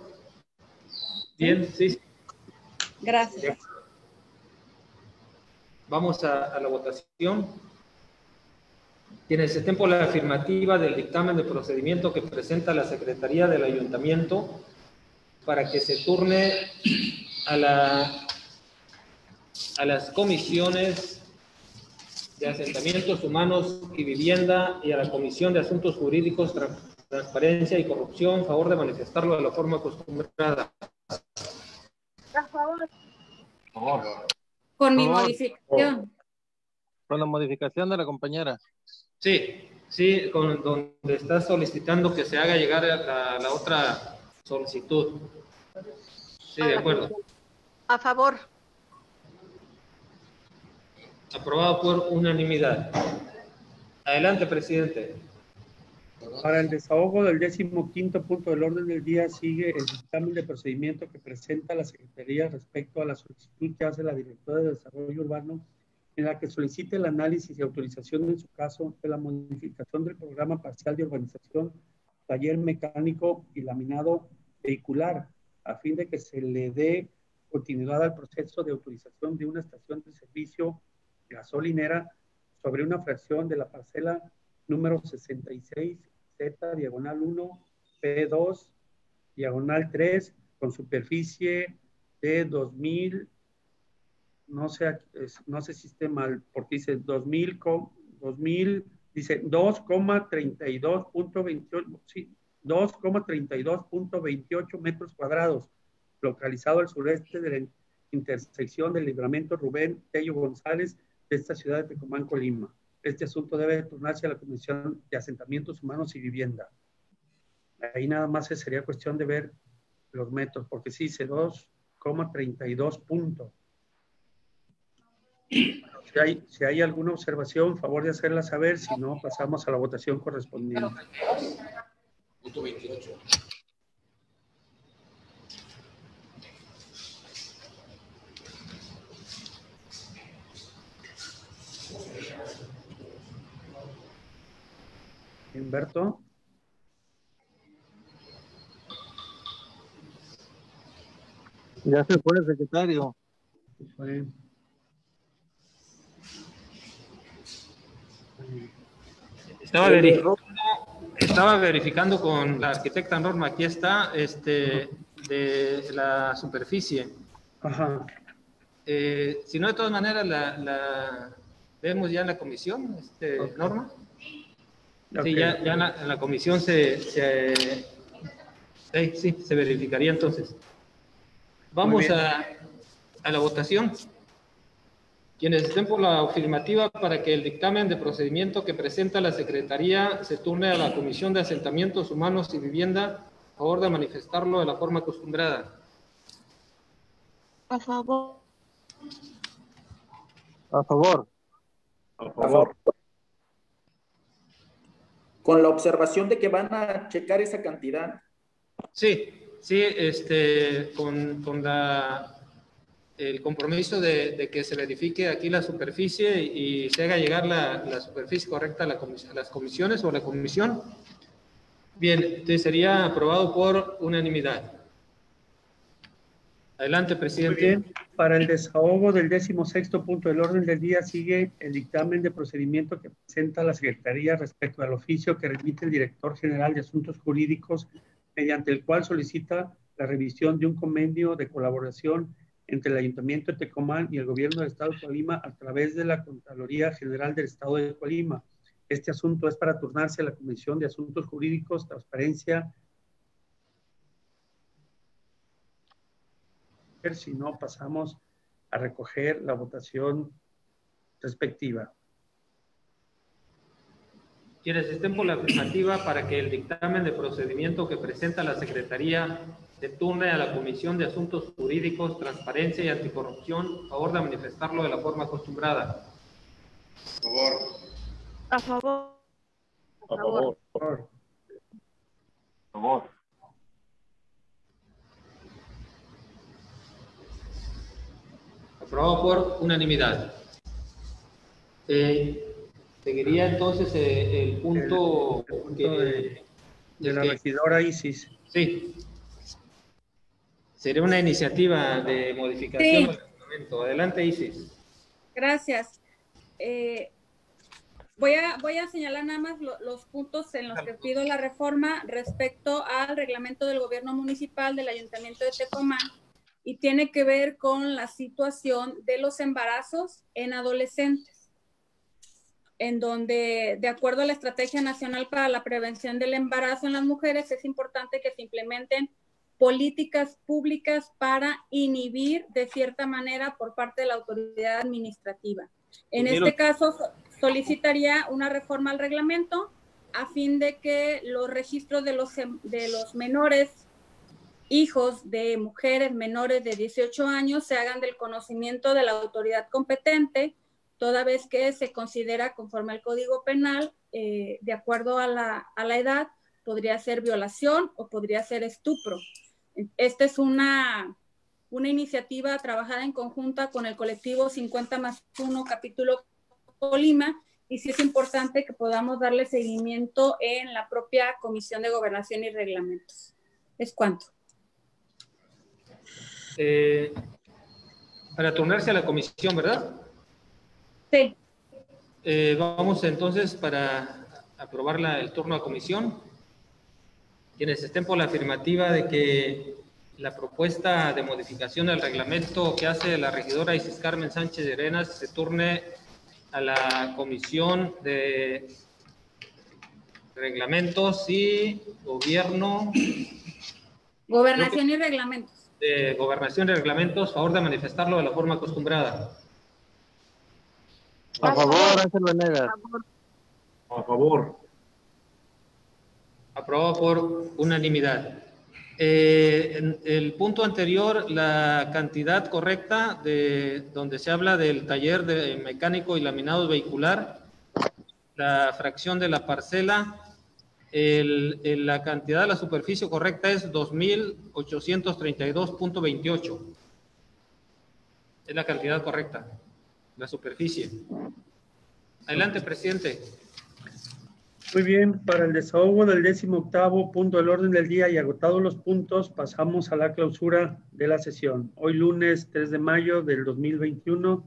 Bien, sí. sí. Gracias. Vamos a, a la votación. Quienes estén por la afirmativa del dictamen de procedimiento que presenta la Secretaría del Ayuntamiento para que se turne a, la, a las comisiones de asentamientos humanos y vivienda y a la Comisión de Asuntos Jurídicos, Tra- Transparencia y Corrupción, favor de manifestarlo de la forma acostumbrada. A favor. Con mi favor. modificación. Con la modificación de la compañera. Sí, sí, con, donde está solicitando que se haga llegar a la, la otra solicitud. Sí, de acuerdo. A favor. Aprobado por unanimidad. Adelante, presidente. Para el desahogo del décimo quinto punto del orden del día sigue el dictamen de procedimiento que presenta la Secretaría respecto a la solicitud que hace la Directora de Desarrollo Urbano en la que solicita el análisis y autorización en su caso de la modificación del programa parcial de urbanización, taller mecánico y laminado vehicular a fin de que se le dé continuidad al proceso de autorización de una estación de servicio gasolinera sobre una fracción de la parcela número 66 Z diagonal 1 P2 diagonal 3 con superficie de 2000 no sé no sé si esté mal porque dice 2000 co- 2000 dice 2,32.28 sí, 2,32.28 metros cuadrados localizado al sureste de la intersección del libramiento Rubén Tello González de esta ciudad de Tecomán, Colima. Este asunto debe turnarse a la Comisión de Asentamientos Humanos y Vivienda. Ahí nada más sería cuestión de ver los metros, porque sí, dice 2,32 puntos. Si hay, si hay alguna observación, favor de hacerla saber, si no, pasamos a la votación correspondiente. Punto 28. Humberto. Ya se fue el secretario. Fue- Estaba verificando, estaba verificando con la arquitecta Norma, aquí está, este, de la superficie. Ajá. Eh, si no, de todas maneras, la, la vemos ya en la comisión, este, Norma. Sí, ya, ya en, la, en la comisión se, se- sí, sí, se verificaría entonces. Vamos a, a la votación. Quienes estén por la afirmativa para que el dictamen de procedimiento que presenta la Secretaría se turne a la Comisión de Asentamientos Humanos y Vivienda, a favor de manifestarlo de la forma acostumbrada. A favor. A favor. A favor. Con la observación de que van a checar esa cantidad. Sí, sí, este, con, con la, el compromiso de, de que se verifique aquí la superficie y se haga llegar la, la superficie correcta a, la comis- a las comisiones o a la comisión. Bien, entonces sería aprobado por unanimidad. Adelante, Muy presidente. bien. Para el desahogo del décimo sexto punto del orden del día sigue el dictamen de procedimiento que presenta la Secretaría respecto al oficio que remite el Director General de Asuntos Jurídicos, mediante el cual solicita la revisión de un convenio de colaboración entre el Ayuntamiento de Tecomán y el Gobierno del Estado de Colima a través de la Contraloría General del Estado de Colima. Este asunto es para turnarse a la Comisión de Asuntos Jurídicos, Transparencia. Si no, pasamos a recoger la votación respectiva. Quienes estén por la afirmativa para que el dictamen de procedimiento que presenta la Secretaría se turne a la Comisión de Asuntos Jurídicos, Transparencia y Anticorrupción, favor de manifestarlo de la forma acostumbrada. A favor. A favor. A favor. A favor. Aprobado por unanimidad. Eh, seguiría entonces eh, el punto, El punto que- de, de la que- regidora Isis. Sí. Sería una iniciativa de modificación Sí. del reglamento. Adelante, Isis. Gracias. Eh, voy, a, voy a señalar nada más lo- los puntos en los que pido la reforma respecto al reglamento del gobierno municipal del Ayuntamiento de Tecomán y tiene que ver con la situación de los embarazos en adolescentes, en donde, de acuerdo a la Estrategia Nacional para la Prevención del Embarazo en las Mujeres, es importante que se implementen políticas públicas para inhibir de cierta manera por parte de la autoridad administrativa. En este caso, so- solicitaría una reforma al reglamento a fin de que los registros de los, em- de los menores, hijos de mujeres menores de 18 años, se hagan del conocimiento de la autoridad competente, toda vez que se considera conforme al Código Penal, eh, de acuerdo a la, a la edad, podría ser violación o podría ser estupro. Esta es una, una iniciativa trabajada en conjunta con el colectivo 50 más 1 capítulo Colima y sí es importante que podamos darle seguimiento en la propia Comisión de Gobernación y Reglamentos. ¿Es cuánto? Eh, para turnarse a la comisión, ¿verdad? Sí. Eh, vamos entonces para aprobar la- el turno a comisión. Quienes estén por la afirmativa de que la propuesta de modificación del reglamento que hace la regidora Isis Carmen Sánchez de Arenas se turne a la comisión de reglamentos y gobierno Gobernación y Reglamentos. de gobernación y reglamentos, favor de manifestarlo de la forma acostumbrada. A favor, Ángel Venegas. A favor. Aprobado por unanimidad. Eh, en el punto anterior, la cantidad correcta de donde se habla del taller de mecánico y laminado vehicular, la fracción de la parcela, el- el- la cantidad de la superficie correcta es 2.832.28. Es la cantidad correcta, la superficie. Adelante, presidente. Muy bien, para el desahogo del décimo octavo punto del orden del día y agotados los puntos, pasamos a la clausura de la sesión. Hoy lunes 3 de mayo del 2021,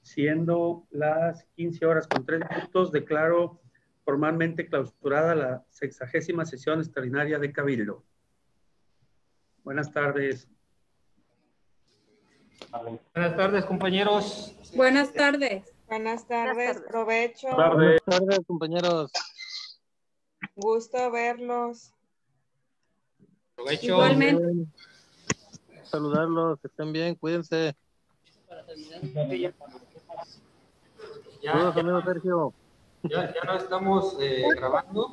siendo las 15 horas con 3 minutos, declaro formalmente clausurada la sexagésima sesión extraordinaria de Cabildo. Buenas tardes. Buenas tardes, compañeros. Buenas tardes. Buenas tardes, provecho. Buenas tardes, compañeros. Gusto verlos. Provecho. Igualmente. Saludarlos, que estén bien, cuídense. Ya, Saludos, amigo Sergio. ya- ya no estamos eh, grabando.